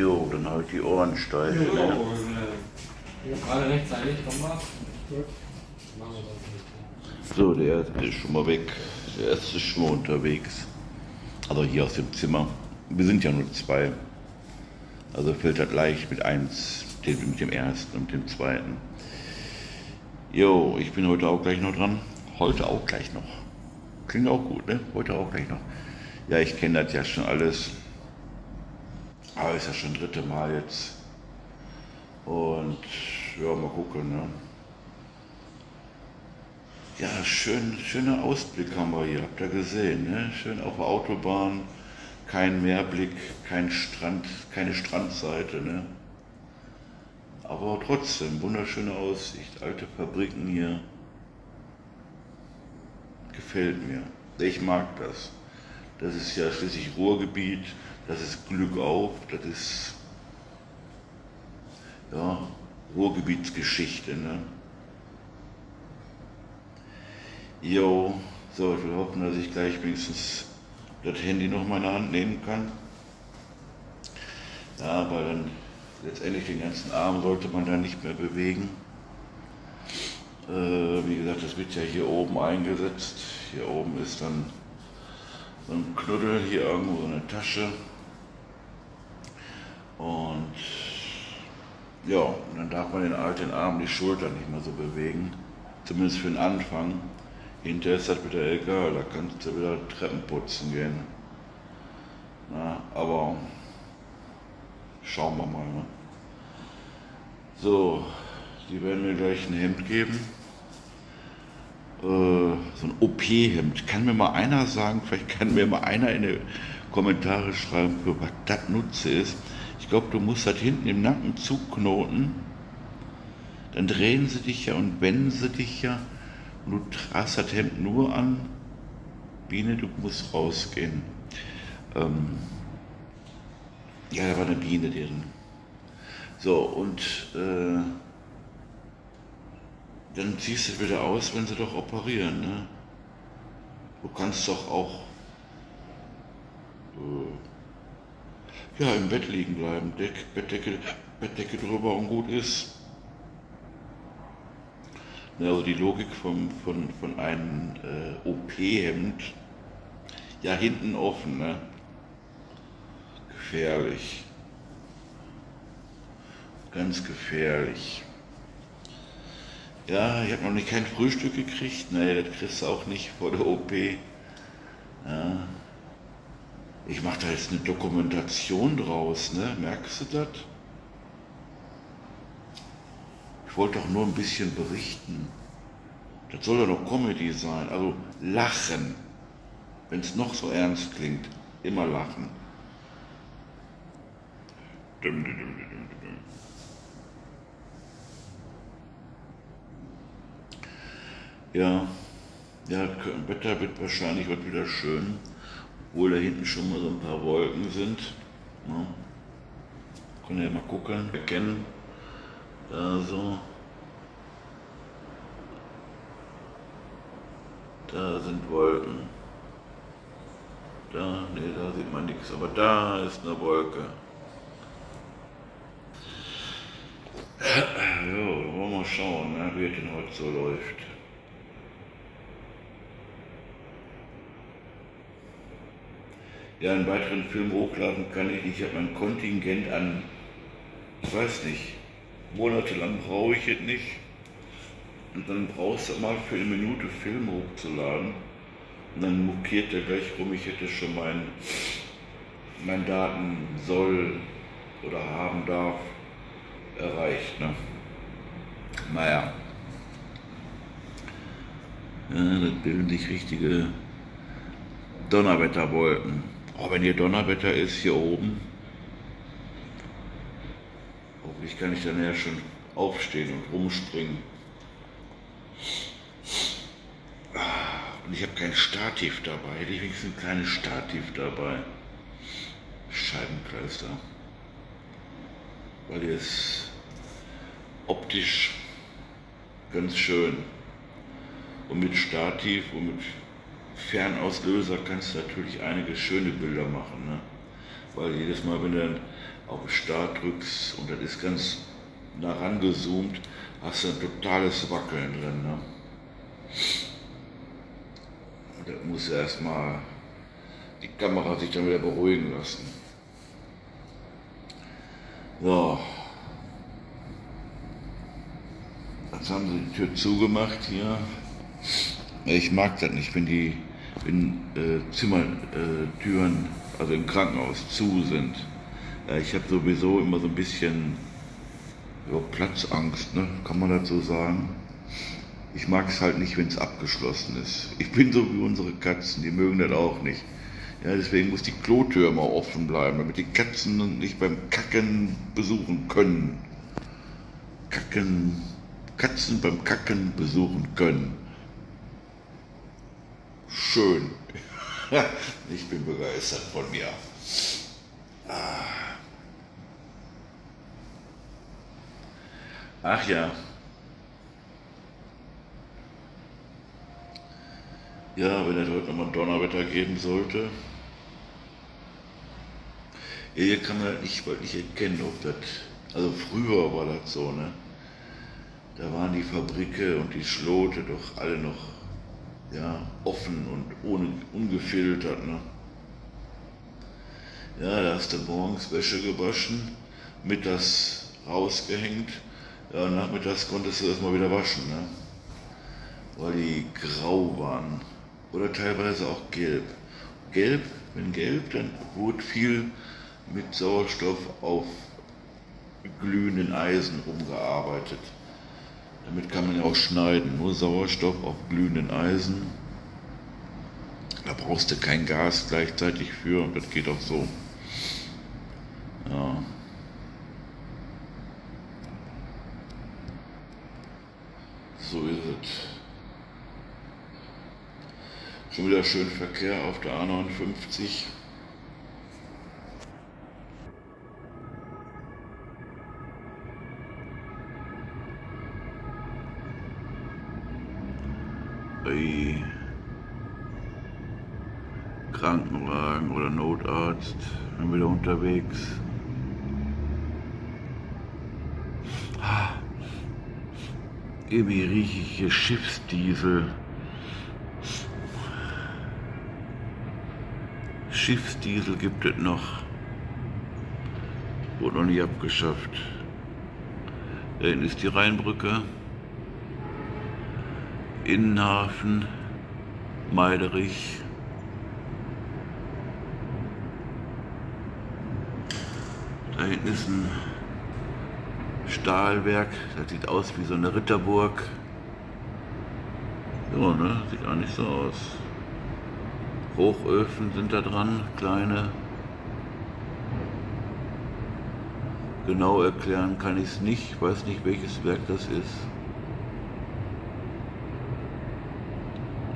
Jo, dann halt die Ohren steif. Jo, Ne? äh, gerade rechtzeitig, komm mal. So, der erste ist schon mal weg. Der erste ist schon mal unterwegs. Also hier aus dem Zimmer. Wir sind ja nur zwei. Also fällt das leicht mit eins, mit dem ersten und dem zweiten. Jo, ich bin heute auch gleich noch dran. Heute auch gleich noch. Klingt auch gut, ne? Heute auch gleich noch. Ja, ich kenne das ja schon alles. Aber ist ja schon dritte Mal jetzt. Und ja, mal gucken, ne? Ja, schön, schöner Ausblick haben wir hier, habt ihr gesehen, ne? Schön auf der Autobahn, kein Meerblick, kein Strand, keine Strandseite, ne? Aber trotzdem, wunderschöne Aussicht, alte Fabriken hier. Gefällt mir. Ich mag das. Das ist ja schließlich Ruhrgebiet, das ist Glück auf, das ist ja, Ruhrgebietsgeschichte, ne? Jo, so, ich will hoffen, dass ich gleich wenigstens das Handy noch mal in der Hand nehmen kann. Ja, weil dann letztendlich den ganzen Arm sollte man dann nicht mehr bewegen. Äh, wie gesagt, das wird ja hier oben eingesetzt. Hier oben ist dann so ein Knuddel, hier irgendwo so eine Tasche. Und ja, dann darf man den alten Arm, die Schulter nicht mehr so bewegen. Zumindest für den Anfang. Hinterher ist das wieder egal, da kannst du wieder Treppen putzen gehen. Na, aber schauen wir mal. Ne? So, die werden mir gleich ein Hemd geben. Äh, so ein OP-Hemd. Kann mir mal einer sagen, vielleicht kann mir mal einer in die Kommentare schreiben, für was das Nutze ist. Ich glaube, du musst das hinten im Nacken zuknoten. Dann drehen sie dich ja und wenden sie dich ja. Und du tragst das Hemd nur an. Biene, du musst rausgehen. Ähm ja, da war eine Biene drin. So, und äh, dann ziehst du wieder aus, wenn sie doch operieren. Ne? Du kannst doch auch äh, ja, im Bett liegen bleiben, Deck, Bettdecke, Bettdecke drüber und gut ist. Also die Logik vom, von, von einem äh, OP-Hemd, ja hinten offen, ne? gefährlich. Ganz gefährlich. Ja, ich habe noch nicht kein Frühstück gekriegt. Nee, das kriegst du auch nicht vor der OP. Ja. Ich mache da jetzt eine Dokumentation draus, ne? Merkst du das? Ich wollte doch nur ein bisschen berichten. Das soll doch noch Comedy sein. Also lachen. Wenn es noch so ernst klingt, immer lachen. Dum, dum, dum. Ja, ja, Wetter wird wahrscheinlich heute wieder schön, obwohl da hinten schon mal so ein paar Wolken sind. Ne? Können wir ja mal gucken, erkennen. Da so. Da sind Wolken. Da, nee, da sieht man nichts, aber da ist eine Wolke. Ja, wollen wir mal schauen, ne, wie es denn heute so läuft. Ja, einen weiteren Film hochladen kann ich nicht. Ich habe mein Kontingent an, ich weiß nicht, monatelang brauche ich es nicht. Und dann brauchst du mal für eine Minute Film hochzuladen. Und dann mokiert er gleich rum, ich hätte schon mein, mein Daten soll oder haben darf erreicht. Ne? Naja. Ja, das bilden sich richtige Donnerwetterwolken. Oh, wenn hier Donnerwetter ist hier oben, hoffentlich kann ich dann ja schon aufstehen und rumspringen. Ah, Und ich habe kein Stativ dabei. Hätte ich wenigstens ein kleines Stativ dabei. Scheibenkleister. Weil hier ist optisch ganz schön. Und mit Stativ und mit Fernauslöser kannst du natürlich einige schöne Bilder machen. Ne? Weil jedes Mal, wenn du dann auf Start drückst und das ist ganz nah rangezoomt, hast du ein totales Wackeln drin. Ne? Und das muss erstmal die Kamera sich dann wieder beruhigen lassen. So. Jetzt haben sie die Tür zugemacht hier. Ich mag das nicht, wenn die wenn, äh, Zimmertüren, also im Krankenhaus, zu sind. Äh, ich habe sowieso immer so ein bisschen ja, Platzangst, ne? kann man dazu sagen. Ich mag es halt nicht, wenn es abgeschlossen ist. Ich bin so wie unsere Katzen, die mögen das auch nicht. Ja, deswegen muss die Klotür immer offen bleiben, damit die Katzen nicht beim Kacken besuchen können. Kacken, Katzen beim Kacken besuchen können. Schön. ich bin begeistert von mir. Ah. Ach ja. Ja, wenn es heute nochmal Donnerwetter geben sollte. Hier kann man halt nicht wirklich erkennen, ob das. Also früher war das so, ne? Da waren die Fabrike und die Schlote doch alle noch ja, offen und ohne, ungefiltert. Ne? Ja, da hast du morgens Wäsche gewaschen, mittags rausgehängt, ja, nachmittags konntest du das mal wieder waschen, ne? weil die grau waren oder teilweise auch gelb. Gelb, wenn gelb, dann wurde viel mit Sauerstoff auf glühenden Eisen umgearbeitet. Damit kann man ja auch schneiden, nur Sauerstoff auf glühenden Eisen. Da brauchst du kein Gas gleichzeitig für und das geht auch so. Ja. So ist es. Schon wieder schön Verkehr auf der A59. Krankenwagen oder Notarzt, bin wieder unterwegs. Irgendwie rieche ich hier Schiffsdiesel. Schiffsdiesel gibt es noch. Wurde noch nicht abgeschafft. Da hinten ist die Rheinbrücke. Innenhafen, Meiderich. Da hinten ist ein Stahlwerk, das sieht aus wie so eine Ritterburg. So, ne? Sieht auch nicht so aus. Hochöfen sind da dran, kleine. Genau erklären kann ich es nicht, ich weiß nicht welches Werk das ist.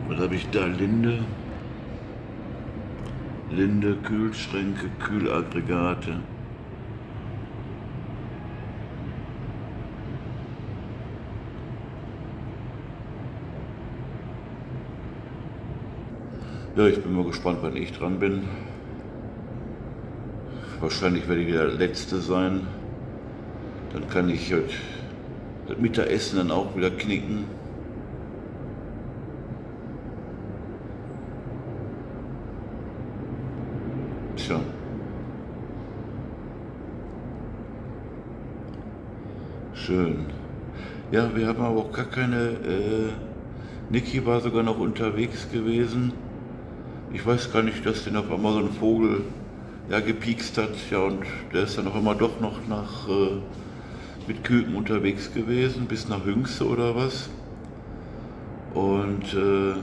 Was habe ich da? Linde. Linde, Kühlschränke, Kühlaggregate. Ja, ich bin mal gespannt, wann ich dran bin. Wahrscheinlich werde ich der Letzte sein. Dann kann ich das Mittagessen dann auch wieder knicken. Tja. Schön. Ja, wir haben aber auch gar keine. Äh, Niki war sogar noch unterwegs gewesen ich weiß gar nicht, dass den auf einmal so ein Vogel ja, gepiekst hat. Ja, und der ist dann auch immer doch noch nach, äh, mit Küken unterwegs gewesen, bis nach Hüngste oder was. Und äh,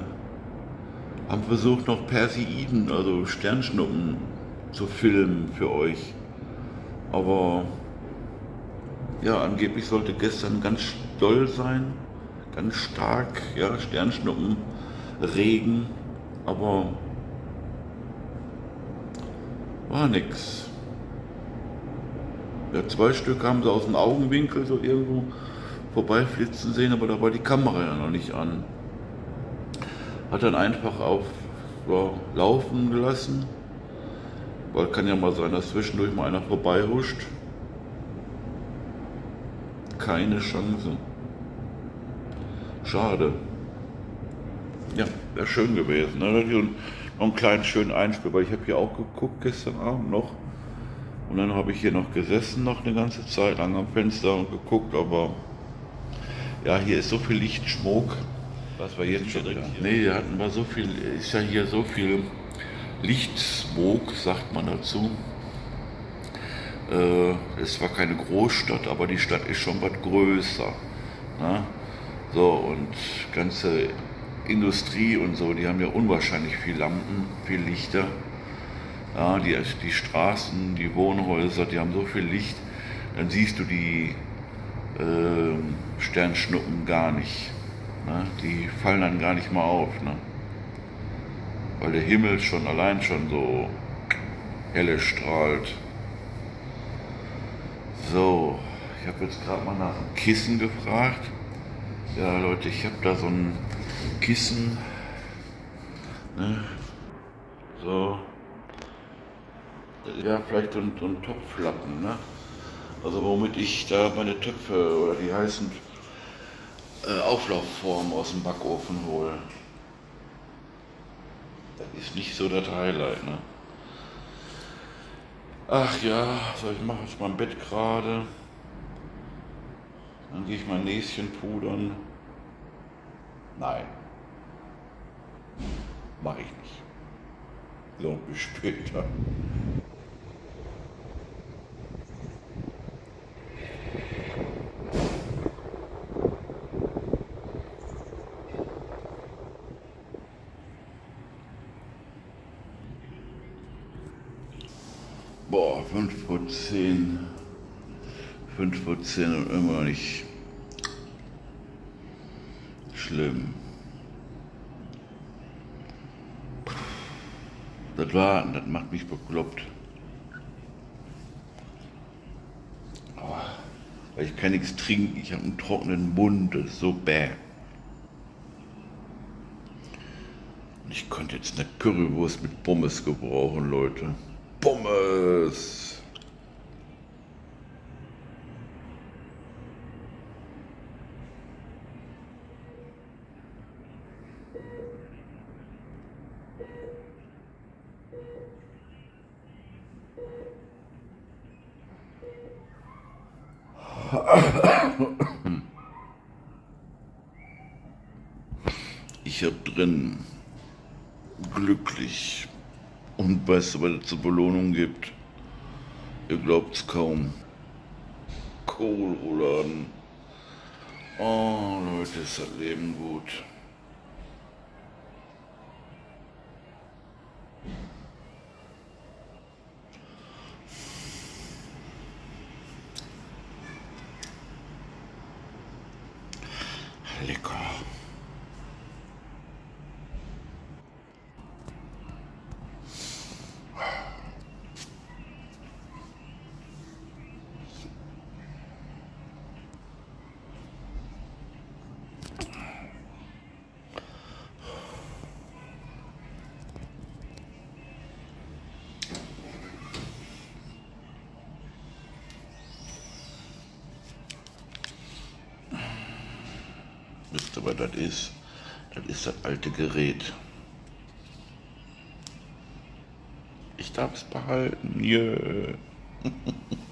haben versucht, noch Perseiden, also Sternschnuppen, zu filmen für euch. Aber ja, angeblich sollte gestern ganz doll sein, ganz stark, ja, Sternschnuppen, Regen, aber war nix. Ja, zwei Stück haben sie aus dem Augenwinkel so irgendwo vorbeiflitzen sehen, aber da war die Kamera ja noch nicht an. Hat dann einfach auf ja, laufen gelassen. Weil kann ja mal sein, dass zwischendurch mal einer vorbeihuscht. Keine Chance. Schade. Ja, wäre schön gewesen. Ne? Noch einen kleinen schönen Einspiel, weil ich habe hier auch geguckt gestern Abend noch. Und dann habe ich hier noch gesessen, noch eine ganze Zeit lang am Fenster und geguckt, aber ja, hier ist so viel Lichtschmuck. Was war jetzt schon wieder? Nee, hier hatten wir so viel, ist ja hier so viel Lichtsmog, sagt man dazu. Äh, es war keine Großstadt, aber die Stadt ist schon was größer. Ne? So, und ganze Industrie und so, die haben ja unwahrscheinlich viel Lampen, viel Lichter. Ja, die, die Straßen, die Wohnhäuser, die haben so viel Licht, dann siehst du die äh, Sternschnuppen gar nicht. Ne? Die fallen dann gar nicht mal auf. Ne? Weil der Himmel schon allein schon so helle strahlt. So, ich habe jetzt gerade mal nach einem Kissen gefragt. Ja, Leute, ich habe da so ein Kissen. Ne? So. Ja, vielleicht ein, so ein Topflappen, ne? Also womit ich da meine Töpfe oder die heißen äh, Auflaufformen aus dem Backofen hole. Das ist nicht so das Highlight, ne? Ach ja, so ich mache jetzt mein Bett gerade. Dann gehe ich mein Näschen pudern. Nein. Mache ich nicht. So, bis später. Boah, 5 vor 10. 5 vor 10 und immer nicht schlimm. Das Warten, das macht mich bekloppt. Weil ich kann nichts trinken, ich habe einen trockenen Mund, das ist so bäh. Ich könnte jetzt eine Currywurst mit Pommes gebrauchen, Leute. Pommes! Ich hab drin glücklich es zur Belohnung gibt? Ihr glaubt's kaum. Kohlrouladen. Oh Leute, ist das Leben gut. Lecker. Wisst ihr, was das ist? Das ist das alte Gerät. Ich darf es behalten. Jö.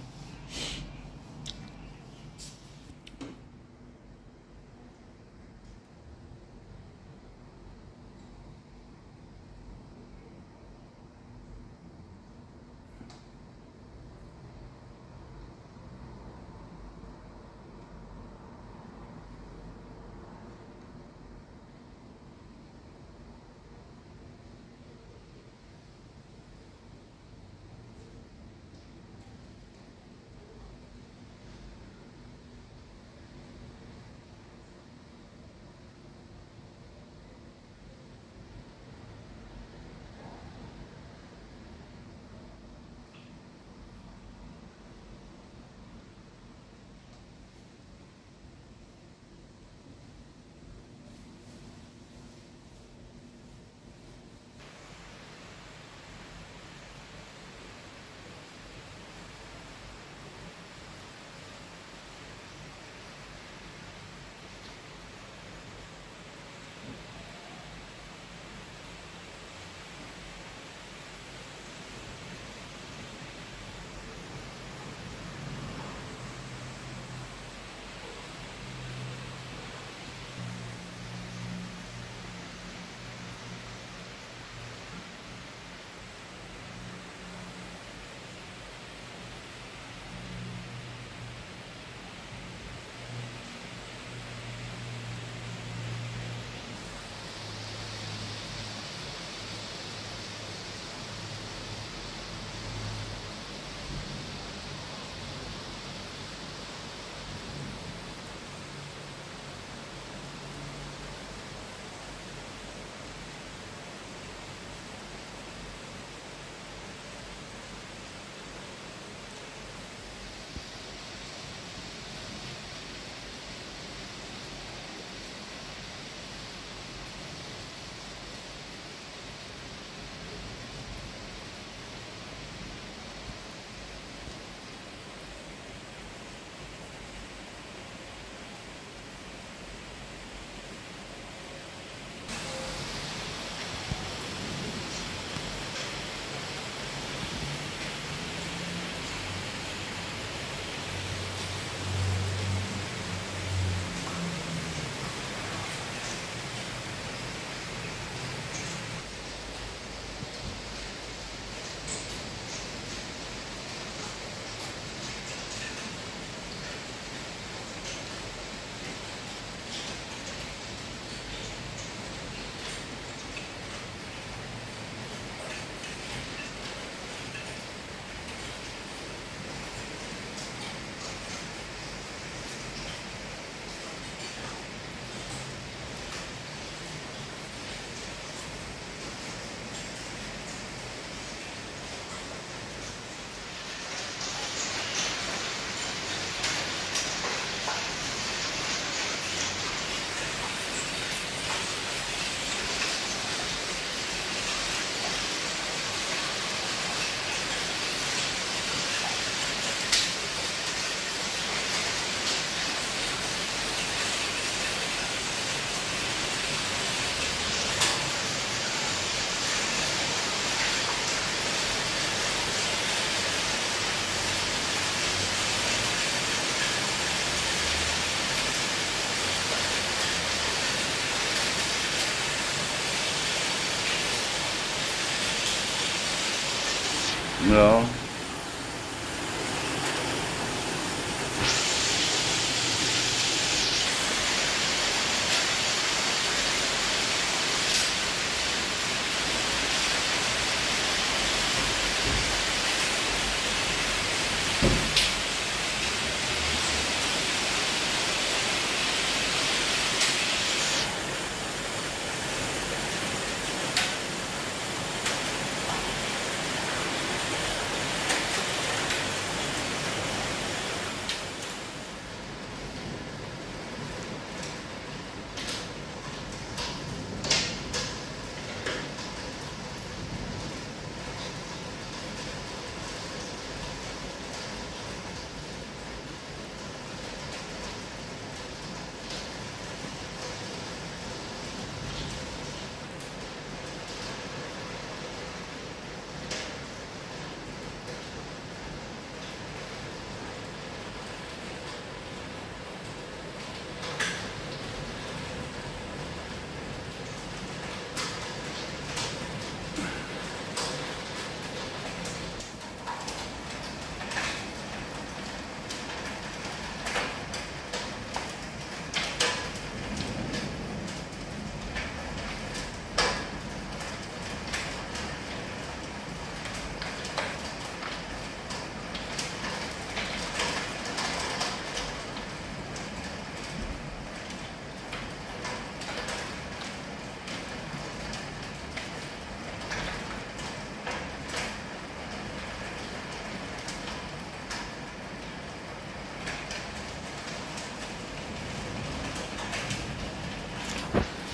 Ja.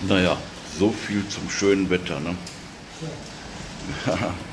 Naja, so viel zum schönen Wetter. Ne?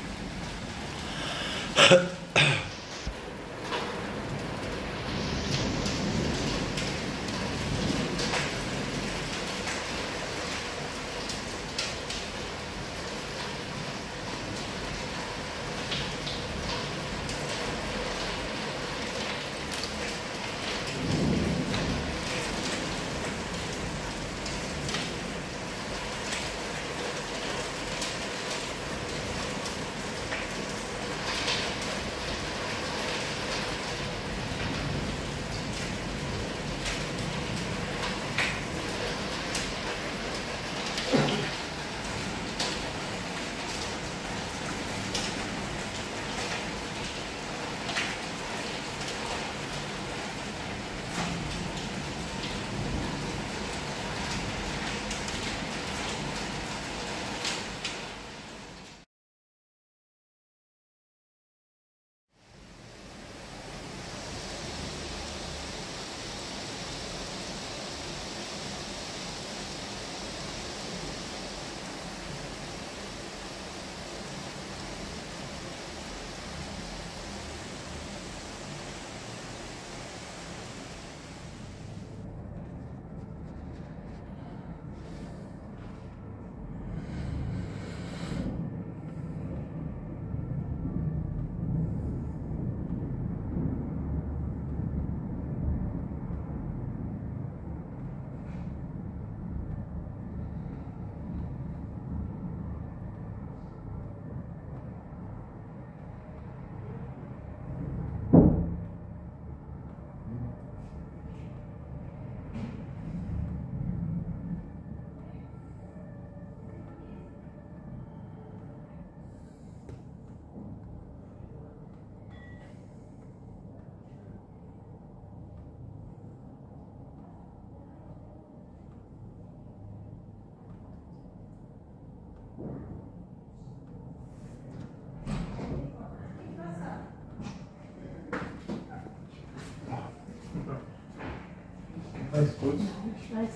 Alles gut. Ich weiß.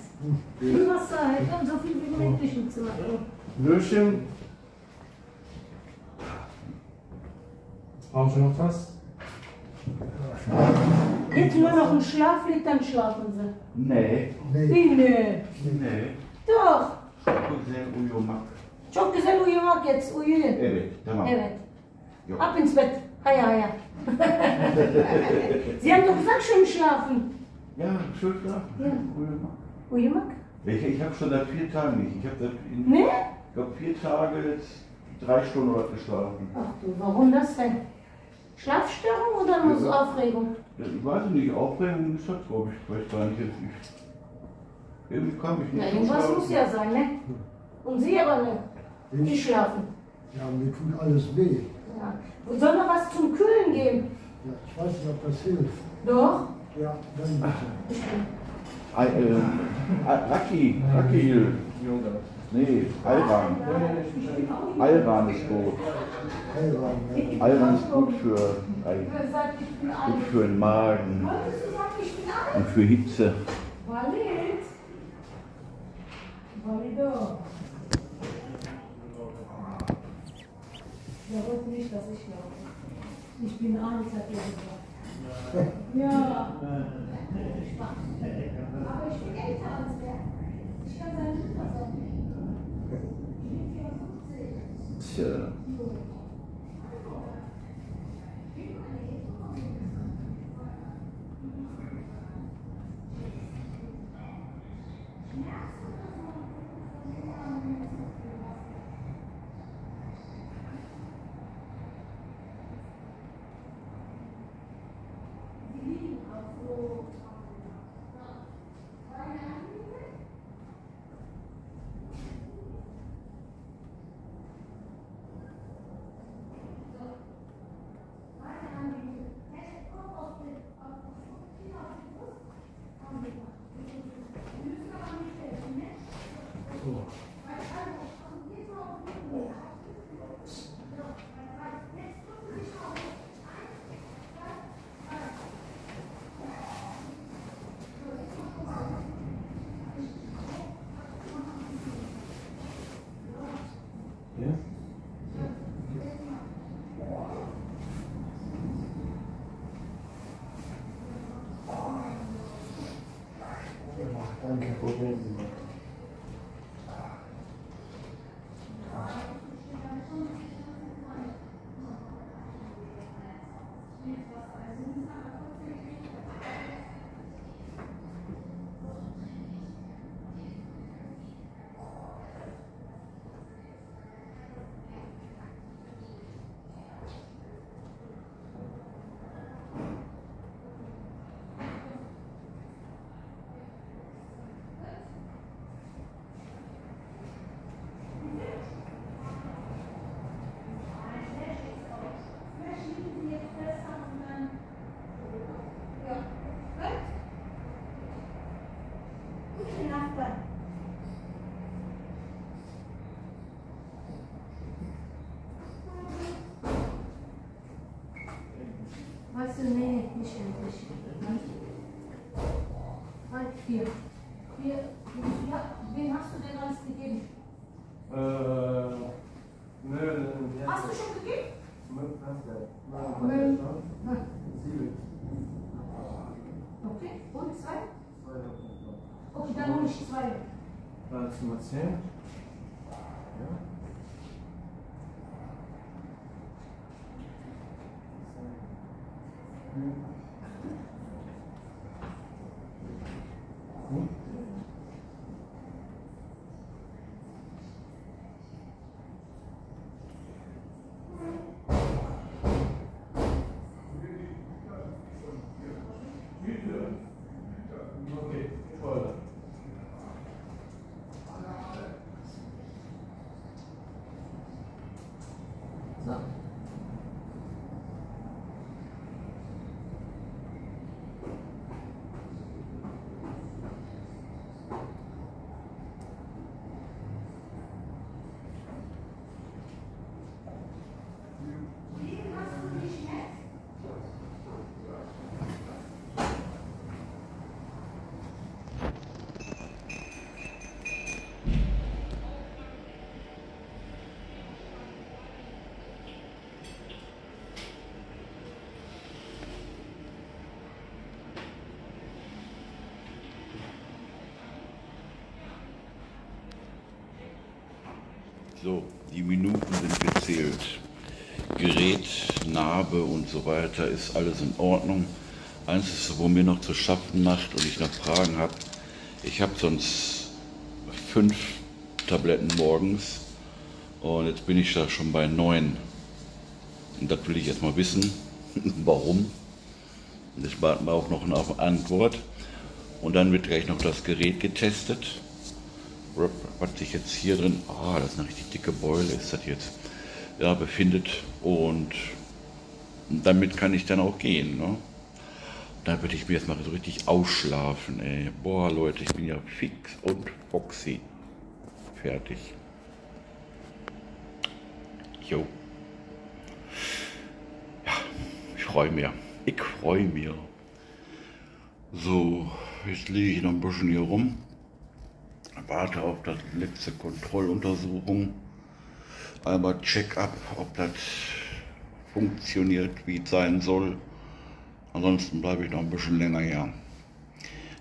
Viel Wasser, halt und so viel wie möglich im Zimmer. Löschen. Brauchen Sie noch was? Jetzt nur noch ein Schlaf liegt, dann schlafen sie. Nee, Wie, nee. nee. Doch. Güzel uyumak. Çok güzel uyumak jetzt, uyuyun. Evet, tamam. Evet. Yok. Ab ins Bett. Haya haya. Sie haben doch gesagt, schön schlafen. Ja, schön schlafen. Ja. Uyumak. Uyumak? Ich, ich habe schon seit vier Tagen nicht. Ich habe seit, in- Ne? ich glaube, vier Tage jetzt drei Stunden oder geschlafen. Ach du, warum das denn? Schlafstörung oder nur so Aufregung? Ja, Ich weiß nicht, Aufregung ist das, glaube ich, weiß gar nicht jetzt. Ich, irgendwie kam ich nicht Na, irgendwas muss ja sein, ne? Und Sie aber nicht. Die Ich? schlafen. Ja, mir tut alles weh. Ja. Soll noch was zum Kühlen geben? Ja, ich weiß nicht, ob das hilft. Doch. Ja, dann bitte. Raki, Raki, nee, Ayran. Ayran ist gut. Ayran ist gut für, gut für den Magen und für Hitze. Walid. Walido. Er wollte nicht, dass ich laufe. Ich bin alt, hat er gesagt. 有，是？Warte So, die Minuten sind gezählt. Gerät, Narbe und so weiter ist alles in Ordnung. Einzige, wo mir noch zu schaffen macht und ich noch Fragen habe, ich habe sonst fünf Tabletten morgens Und jetzt bin ich da schon bei 9. Und das will ich erstmal wissen, warum. Warte mal auch noch eine Antwort. Und dann wird gleich noch das Gerät getestet. Was sich jetzt hier drin, ah, das ist eine richtig dicke Beule, ist das jetzt, ja, befindet. Und damit kann ich dann auch gehen. Ne? Da würde ich mir jetzt mal so richtig ausschlafen. Ey. Boah, Leute, ich bin ja fix und foxy. Fertig. Jo. Ja, ich freue mich. Ich freue mich. So, jetzt liege ich noch ein bisschen hier rum. Warte auf das letzte Kontrolluntersuchung. Einmal Check-up, ob das funktioniert, wie es sein soll. Ansonsten bleibe ich noch ein bisschen länger hier.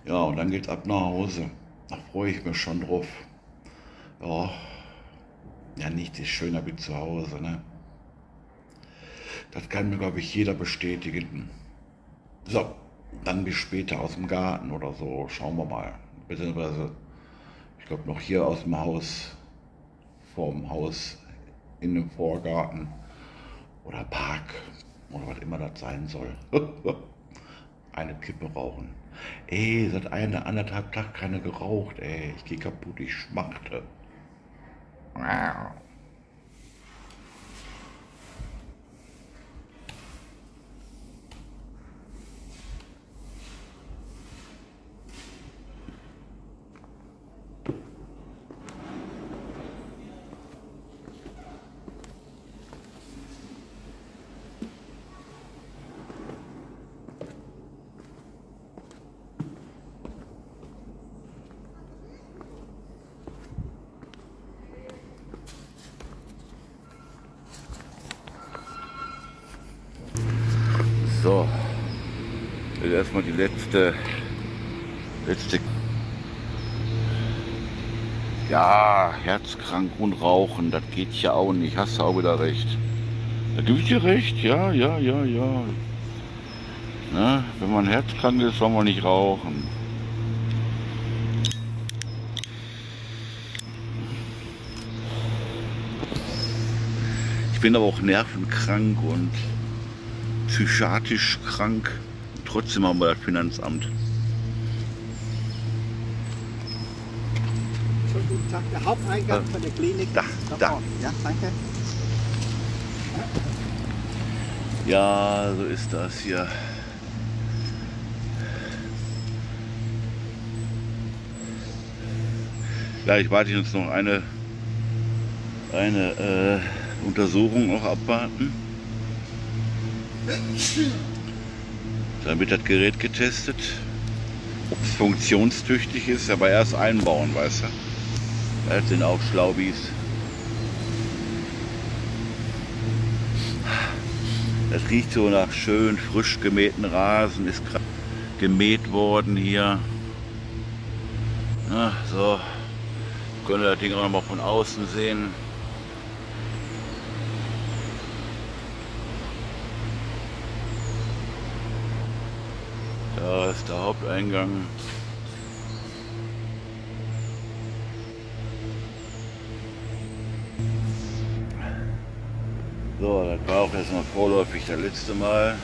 Ja, und dann geht's ab nach Hause. Da freue ich mich schon drauf. Ja, ja, nichts ist schöner wie zu Hause, ne? Das kann mir, glaube ich, jeder bestätigen. So, dann bis später aus dem Garten oder so. Schauen wir mal. Beziehungsweise, ich glaube, noch hier aus dem Haus, vorm Haus, in dem Vorgarten oder Park oder was immer das sein soll. Eine Kippe rauchen. Ey, seit einer, anderthalb Tag keine geraucht, ey. Ich gehe kaputt, ich schmachte. So, jetzt erstmal die letzte, letzte, ja, herzkrank und rauchen, das geht ja auch nicht, hast du auch wieder recht. Da gebe ich dir recht, ja, ja, ja, ja. Ne? Wenn man herzkrank ist, soll man nicht rauchen. Ich bin aber auch nervenkrank und psychiatrisch krank. Trotzdem haben wir das Finanzamt. Guten Tag, der Haupteingang Äh, von der Klinik. da, da. vorne. Ja, danke. Ja, so ist das hier. Ja, ich warte jetzt noch eine, eine äh, Untersuchung noch abwarten. Dann wird das Gerät getestet. Ob es funktionstüchtig ist, aber erst einbauen, weißt du. Das sind auch Schlaubis. Das riecht so nach schön frisch gemähten Rasen, ist gerade gemäht worden hier. Na, so, könnt ihr das Ding auch noch mal von außen sehen. Da ist der Haupteingang. So, das war auch erstmal vorläufig das letzte Mal.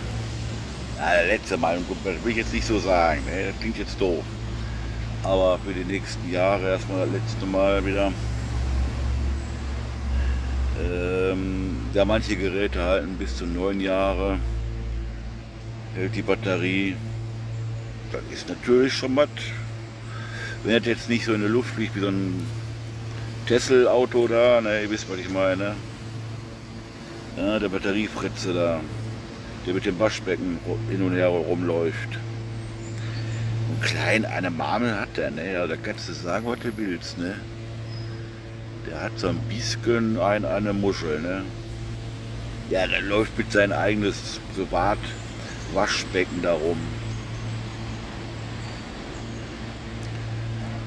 Ja, das letzte Mal, das will ich jetzt nicht so sagen, ne? das klingt jetzt doof. Aber für die nächsten Jahre erstmal das letzte Mal wieder. Ähm, ja, manche Geräte halten bis zu neun Jahre. Hält die Batterie. Das ist natürlich schon was. Wenn das jetzt nicht so in der Luft fliegt wie so ein Tesla-Auto da, ne, ihr wisst, was ich meine. Ja, der Batteriefritze da, der mit dem Waschbecken hin und her rumläuft. Und klein eine Marmel hat der, ne? Ja, da kannst du sagen, was du willst, ne? Der hat so ein bisschen ein, eine Muschel, ne? Ja, der läuft mit sein eigenes Privatwaschbecken da rum.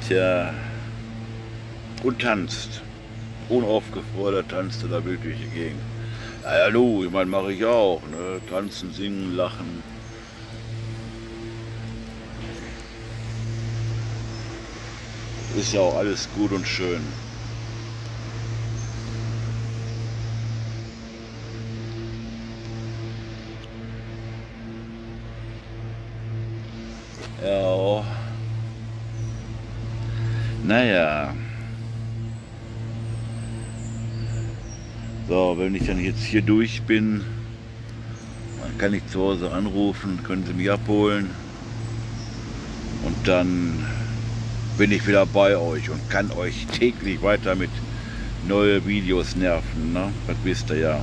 Tja. Und tanzt. Unaufgefordert tanzt er da die Gegend. Ja, hallo, ich meine, mache ich auch. Ne? Tanzen, singen, lachen. Ist ja auch alles gut und schön. Ja. Naja. So, wenn ich dann jetzt hier durch bin, dann kann ich zu Hause anrufen, können Sie mich abholen. Und dann bin ich wieder bei euch und kann euch täglich weiter mit neue Videos nerven. Ne? Das wisst ihr ja.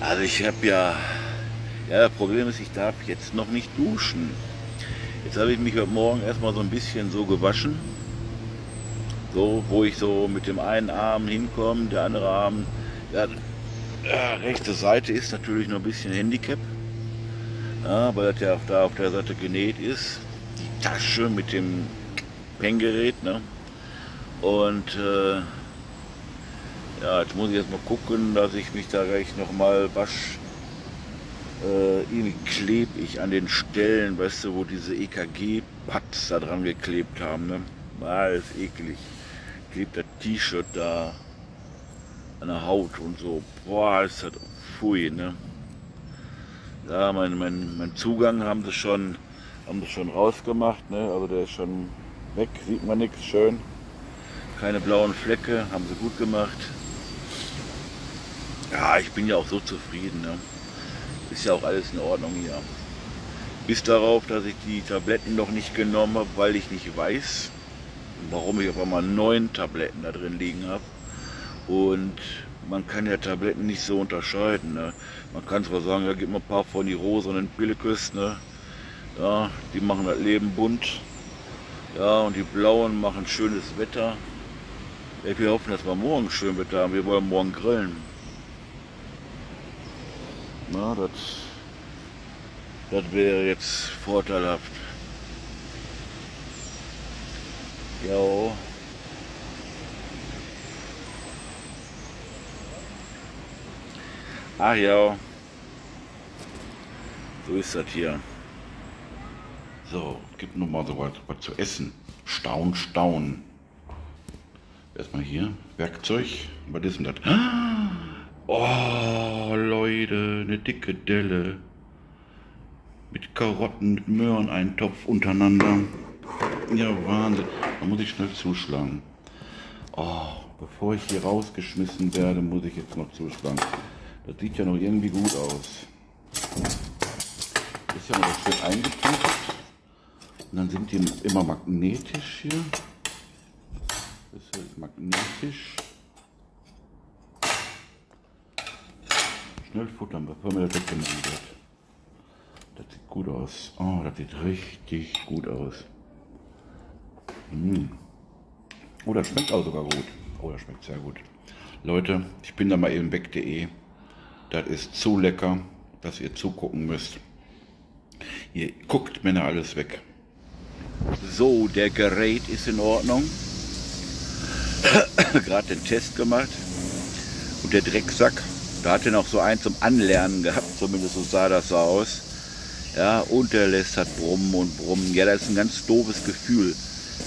Also ich habe ja, ja, das Problem ist, ich darf jetzt noch nicht duschen. Jetzt habe ich mich heute Morgen erstmal so ein bisschen so gewaschen. So, wo ich so mit dem einen Arm hinkomme, der andere Arm, ja, ja, rechte Seite ist natürlich noch ein bisschen Handicap. Ja, weil das ja da auf der Seite genäht ist. Die Tasche mit dem Penngerät. Ne? Und äh, ja, jetzt muss ich jetzt mal gucken, dass ich mich da gleich nochmal wasch. Äh, irgendwie klebe ich an den Stellen, weißt du, wo diese EKG-Pads da dran geklebt haben. Ne? Ah, ist eklig. Klebt das T-Shirt da an der Haut und so. Boah, ist das pfui, ne? Ja, mein, mein, mein Zugang haben sie schon, haben sie schon rausgemacht, ne? Also der ist schon weg, sieht man nichts, schön. Keine blauen Flecke, haben sie gut gemacht. Ja, ich bin ja auch so zufrieden, ne? Ist ja auch alles in Ordnung hier. Bis darauf, dass ich die Tabletten noch nicht genommen habe, weil ich nicht weiß, warum ich auf einmal neun Tabletten da drin liegen habe. Und man kann ja Tabletten nicht so unterscheiden. Ne? Man kann zwar sagen, ja, gib mir ein paar von die rosanen Pillekes, ne? ja, die machen das Leben bunt. Ja, und die blauen machen schönes Wetter. Ja, wir hoffen, dass wir morgen schön Wetter haben. Wir wollen morgen grillen. Na, das, das wäre jetzt vorteilhaft. Ja. Ach ja. So ist das hier. So, gibt noch mal so was, was zu essen. Staun, staun. Erstmal hier, Werkzeug. Was ist denn das? Oh, Leute, eine dicke Delle. Mit Karotten, mit Möhren, ein Topf untereinander. Ja, Wahnsinn. Da muss ich schnell zuschlagen. Oh, bevor ich hier rausgeschmissen werde, muss ich jetzt noch zuschlagen. Das sieht ja noch irgendwie gut aus. Ist ja noch schön eingetütet. Und dann sind die immer magnetisch hier. Das ist magnetisch. Schnell futtern, bevor mir das weggenommen wird. Das sieht gut aus. Oh, das sieht richtig gut aus. Mmh. Oh, das schmeckt auch sogar gut. Oh, das schmeckt sehr gut. Leute, ich bin da mal eben weg.de. Das ist zu lecker, dass ihr zugucken müsst. Ihr guckt mir alles weg. So, der Gerät ist in Ordnung. Gerade den Test gemacht. Und der Drecksack, da hat er noch so einen zum Anlernen gehabt, zumindest so sah das so aus. Ja, und der lässt halt brummen und brummen. Ja, das ist ein ganz doofes Gefühl.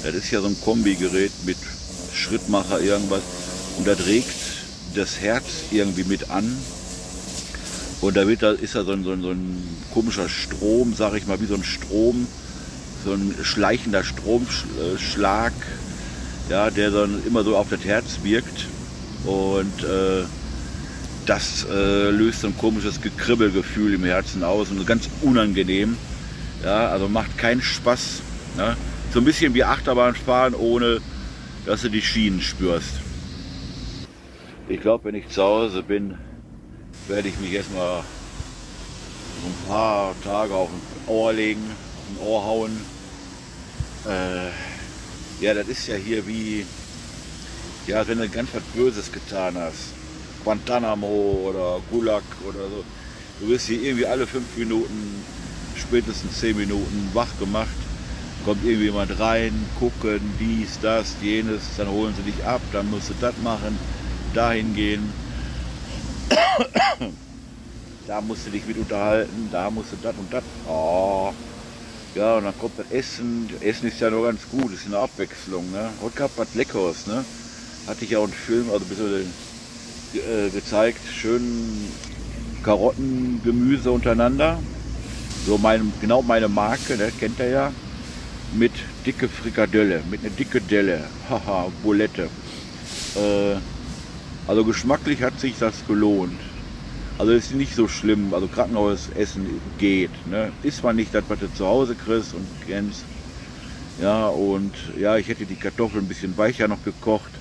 Das ist ja so ein Kombigerät mit Schrittmacher irgendwas. Und da regt das Herz irgendwie mit an. Und da wird da, ist da so ein, so, ein, so ein komischer Strom, sag ich mal, wie so ein Strom, so ein schleichender Stromschlag, ja, der dann immer so auf das Herz wirkt. Und äh, das äh, löst so ein komisches Gekribbelgefühl im Herzen aus und ganz unangenehm. Ja, also macht keinen Spaß. Ne? So ein bisschen wie Achterbahnfahren, ohne dass du die Schienen spürst. Ich glaube, wenn ich zu Hause bin, werde ich mich erstmal ein paar Tage auf ein Ohr legen, auf ein Ohr hauen. Äh, ja, das ist ja hier wie, ja, wenn du ganz was Böses getan hast. Guantanamo oder Gulag oder so. Du wirst hier irgendwie alle fünf Minuten, spätestens zehn Minuten wach gemacht. Kommt irgendwie jemand rein, gucken, dies, das, jenes, dann holen sie dich ab, dann musst du das machen, dahin gehen da musst du dich mit unterhalten, da musst du das und das. Oh. Ja, und dann kommt das Essen. Essen ist ja nur ganz gut, ist eine Abwechslung. Ne? Heute gab was Leckeres. Ne? Hatte ich ja auch einen Film, also ein bisschen äh, gezeigt. Schön Karotten, Gemüse untereinander. So mein, genau meine Marke, ne, kennt ihr ja. Mit dicke Frikadelle, mit einer dicke Delle. Haha, Bulette. Äh, also geschmacklich hat sich das gelohnt. Also ist nicht so schlimm. Also Krankenhausessen geht. Ne? Ist zwar nicht das, was du zu Hause kriegst und kennst. Ja, und ja, ich hätte die Kartoffeln ein bisschen weicher noch gekocht.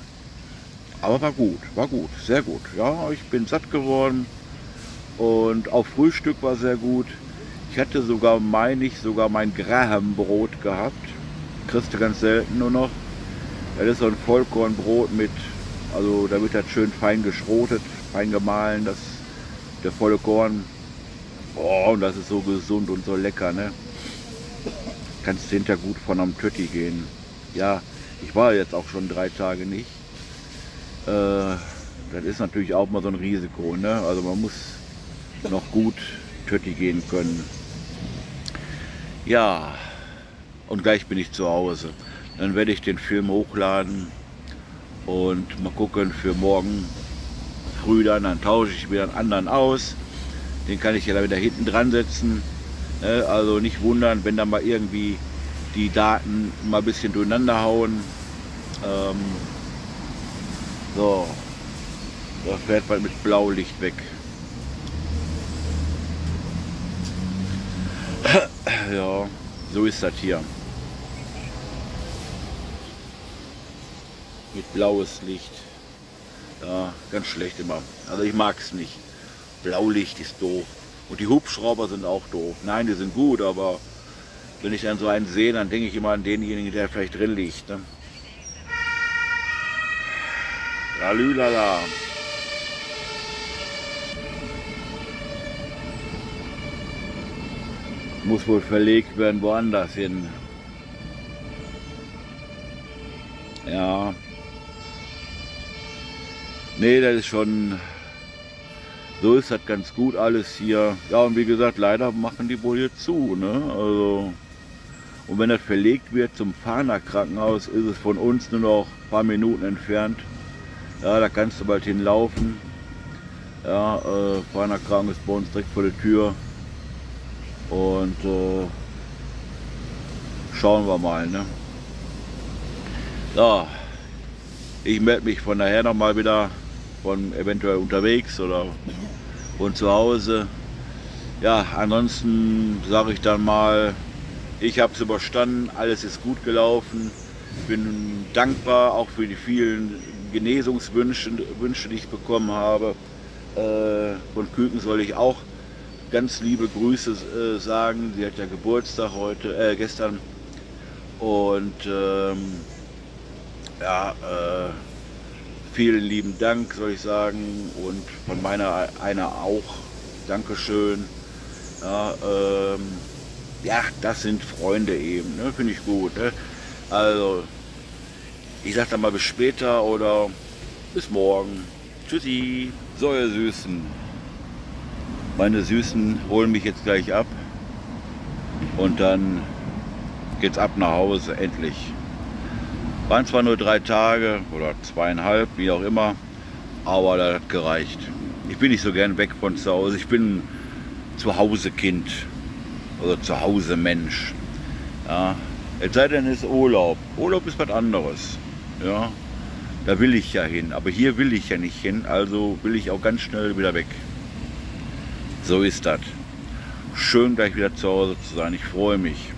Aber war gut, war gut, sehr gut. Ja, ich bin satt geworden. Und auch Frühstück war sehr gut. Ich hatte sogar, meine ich, sogar mein Graham-Brot gehabt. Kriegst du ganz selten nur noch. Das ist so ein Vollkornbrot mit, also da wird das schön fein geschrotet, fein gemahlen, das, der volle Korn. Oh, und das ist so gesund und so lecker, ne? Kannst hinter gut von am Tötti gehen. Ja, ich war jetzt auch schon drei Tage nicht. Äh, das ist natürlich auch mal so ein Risiko, ne? Also man muss noch gut Tötti gehen können. Ja, und gleich bin ich zu Hause. Dann werde ich den Film hochladen und mal gucken für morgen früh dann, dann tausche ich wieder einen anderen aus. Den kann ich ja da wieder hinten dran setzen. Ne? Also nicht wundern, wenn da mal irgendwie die Daten mal ein bisschen durcheinander hauen. Ähm, so, da fährt bald mit Blaulicht weg. Ja, so ist das hier. Mit blaues Licht. Ja, ganz schlecht immer. Also ich mag es nicht. Blaulicht ist doof. Und die Hubschrauber sind auch doof. Nein, die sind gut, aber wenn ich dann so einen sehe, dann denke ich immer an denjenigen, der vielleicht drin liegt. Ne? Lalülala. Muss wohl verlegt werden woanders hin. Ja. Nee, das ist schon. So ist das ganz gut alles hier. Ja, und wie gesagt, leider machen die wohl hier zu. Ne? Also, und wenn das verlegt wird zum Fahner Krankenhaus, ist es von uns nur noch ein paar Minuten entfernt. Ja, da kannst du bald hinlaufen. Ja, äh, Fahner Krankenhaus ist bei uns direkt vor der Tür. Und äh, schauen wir mal. Ne? Ja, ich melde mich von daher nochmal wieder von eventuell unterwegs oder von zu Hause. Ja, ansonsten sage ich dann mal, ich habe es überstanden, alles ist gut gelaufen. Bin dankbar auch für die vielen Genesungswünsche, Wünsche, die ich bekommen habe. Äh, von Küken soll ich auch ganz liebe Grüße äh, sagen. Sie hat ja Geburtstag heute, äh, gestern. Und ähm, ja, äh, vielen lieben Dank, soll ich sagen. Und von meiner einer auch. Dankeschön. Ja, ähm, ja das sind Freunde eben, ne? finde ich gut. Ne? Also, ich sag dann mal bis später oder bis morgen. Tschüssi. So, ihr Süßen. Meine Süßen holen mich jetzt gleich ab. Und dann geht's ab nach Hause, endlich. Waren zwar nur drei Tage oder zweieinhalb, wie auch immer, aber das hat gereicht. Ich bin nicht so gern weg von zu Hause. Ich bin Zuhause-Kind oder Zuhause-Mensch. Ja. Es sei denn, es ist Urlaub. Urlaub ist was anderes. Ja. Da will ich ja hin. Aber hier will ich ja nicht hin. Also will ich auch ganz schnell wieder weg. So ist das. Schön gleich wieder zu Hause zu sein. Ich freue mich.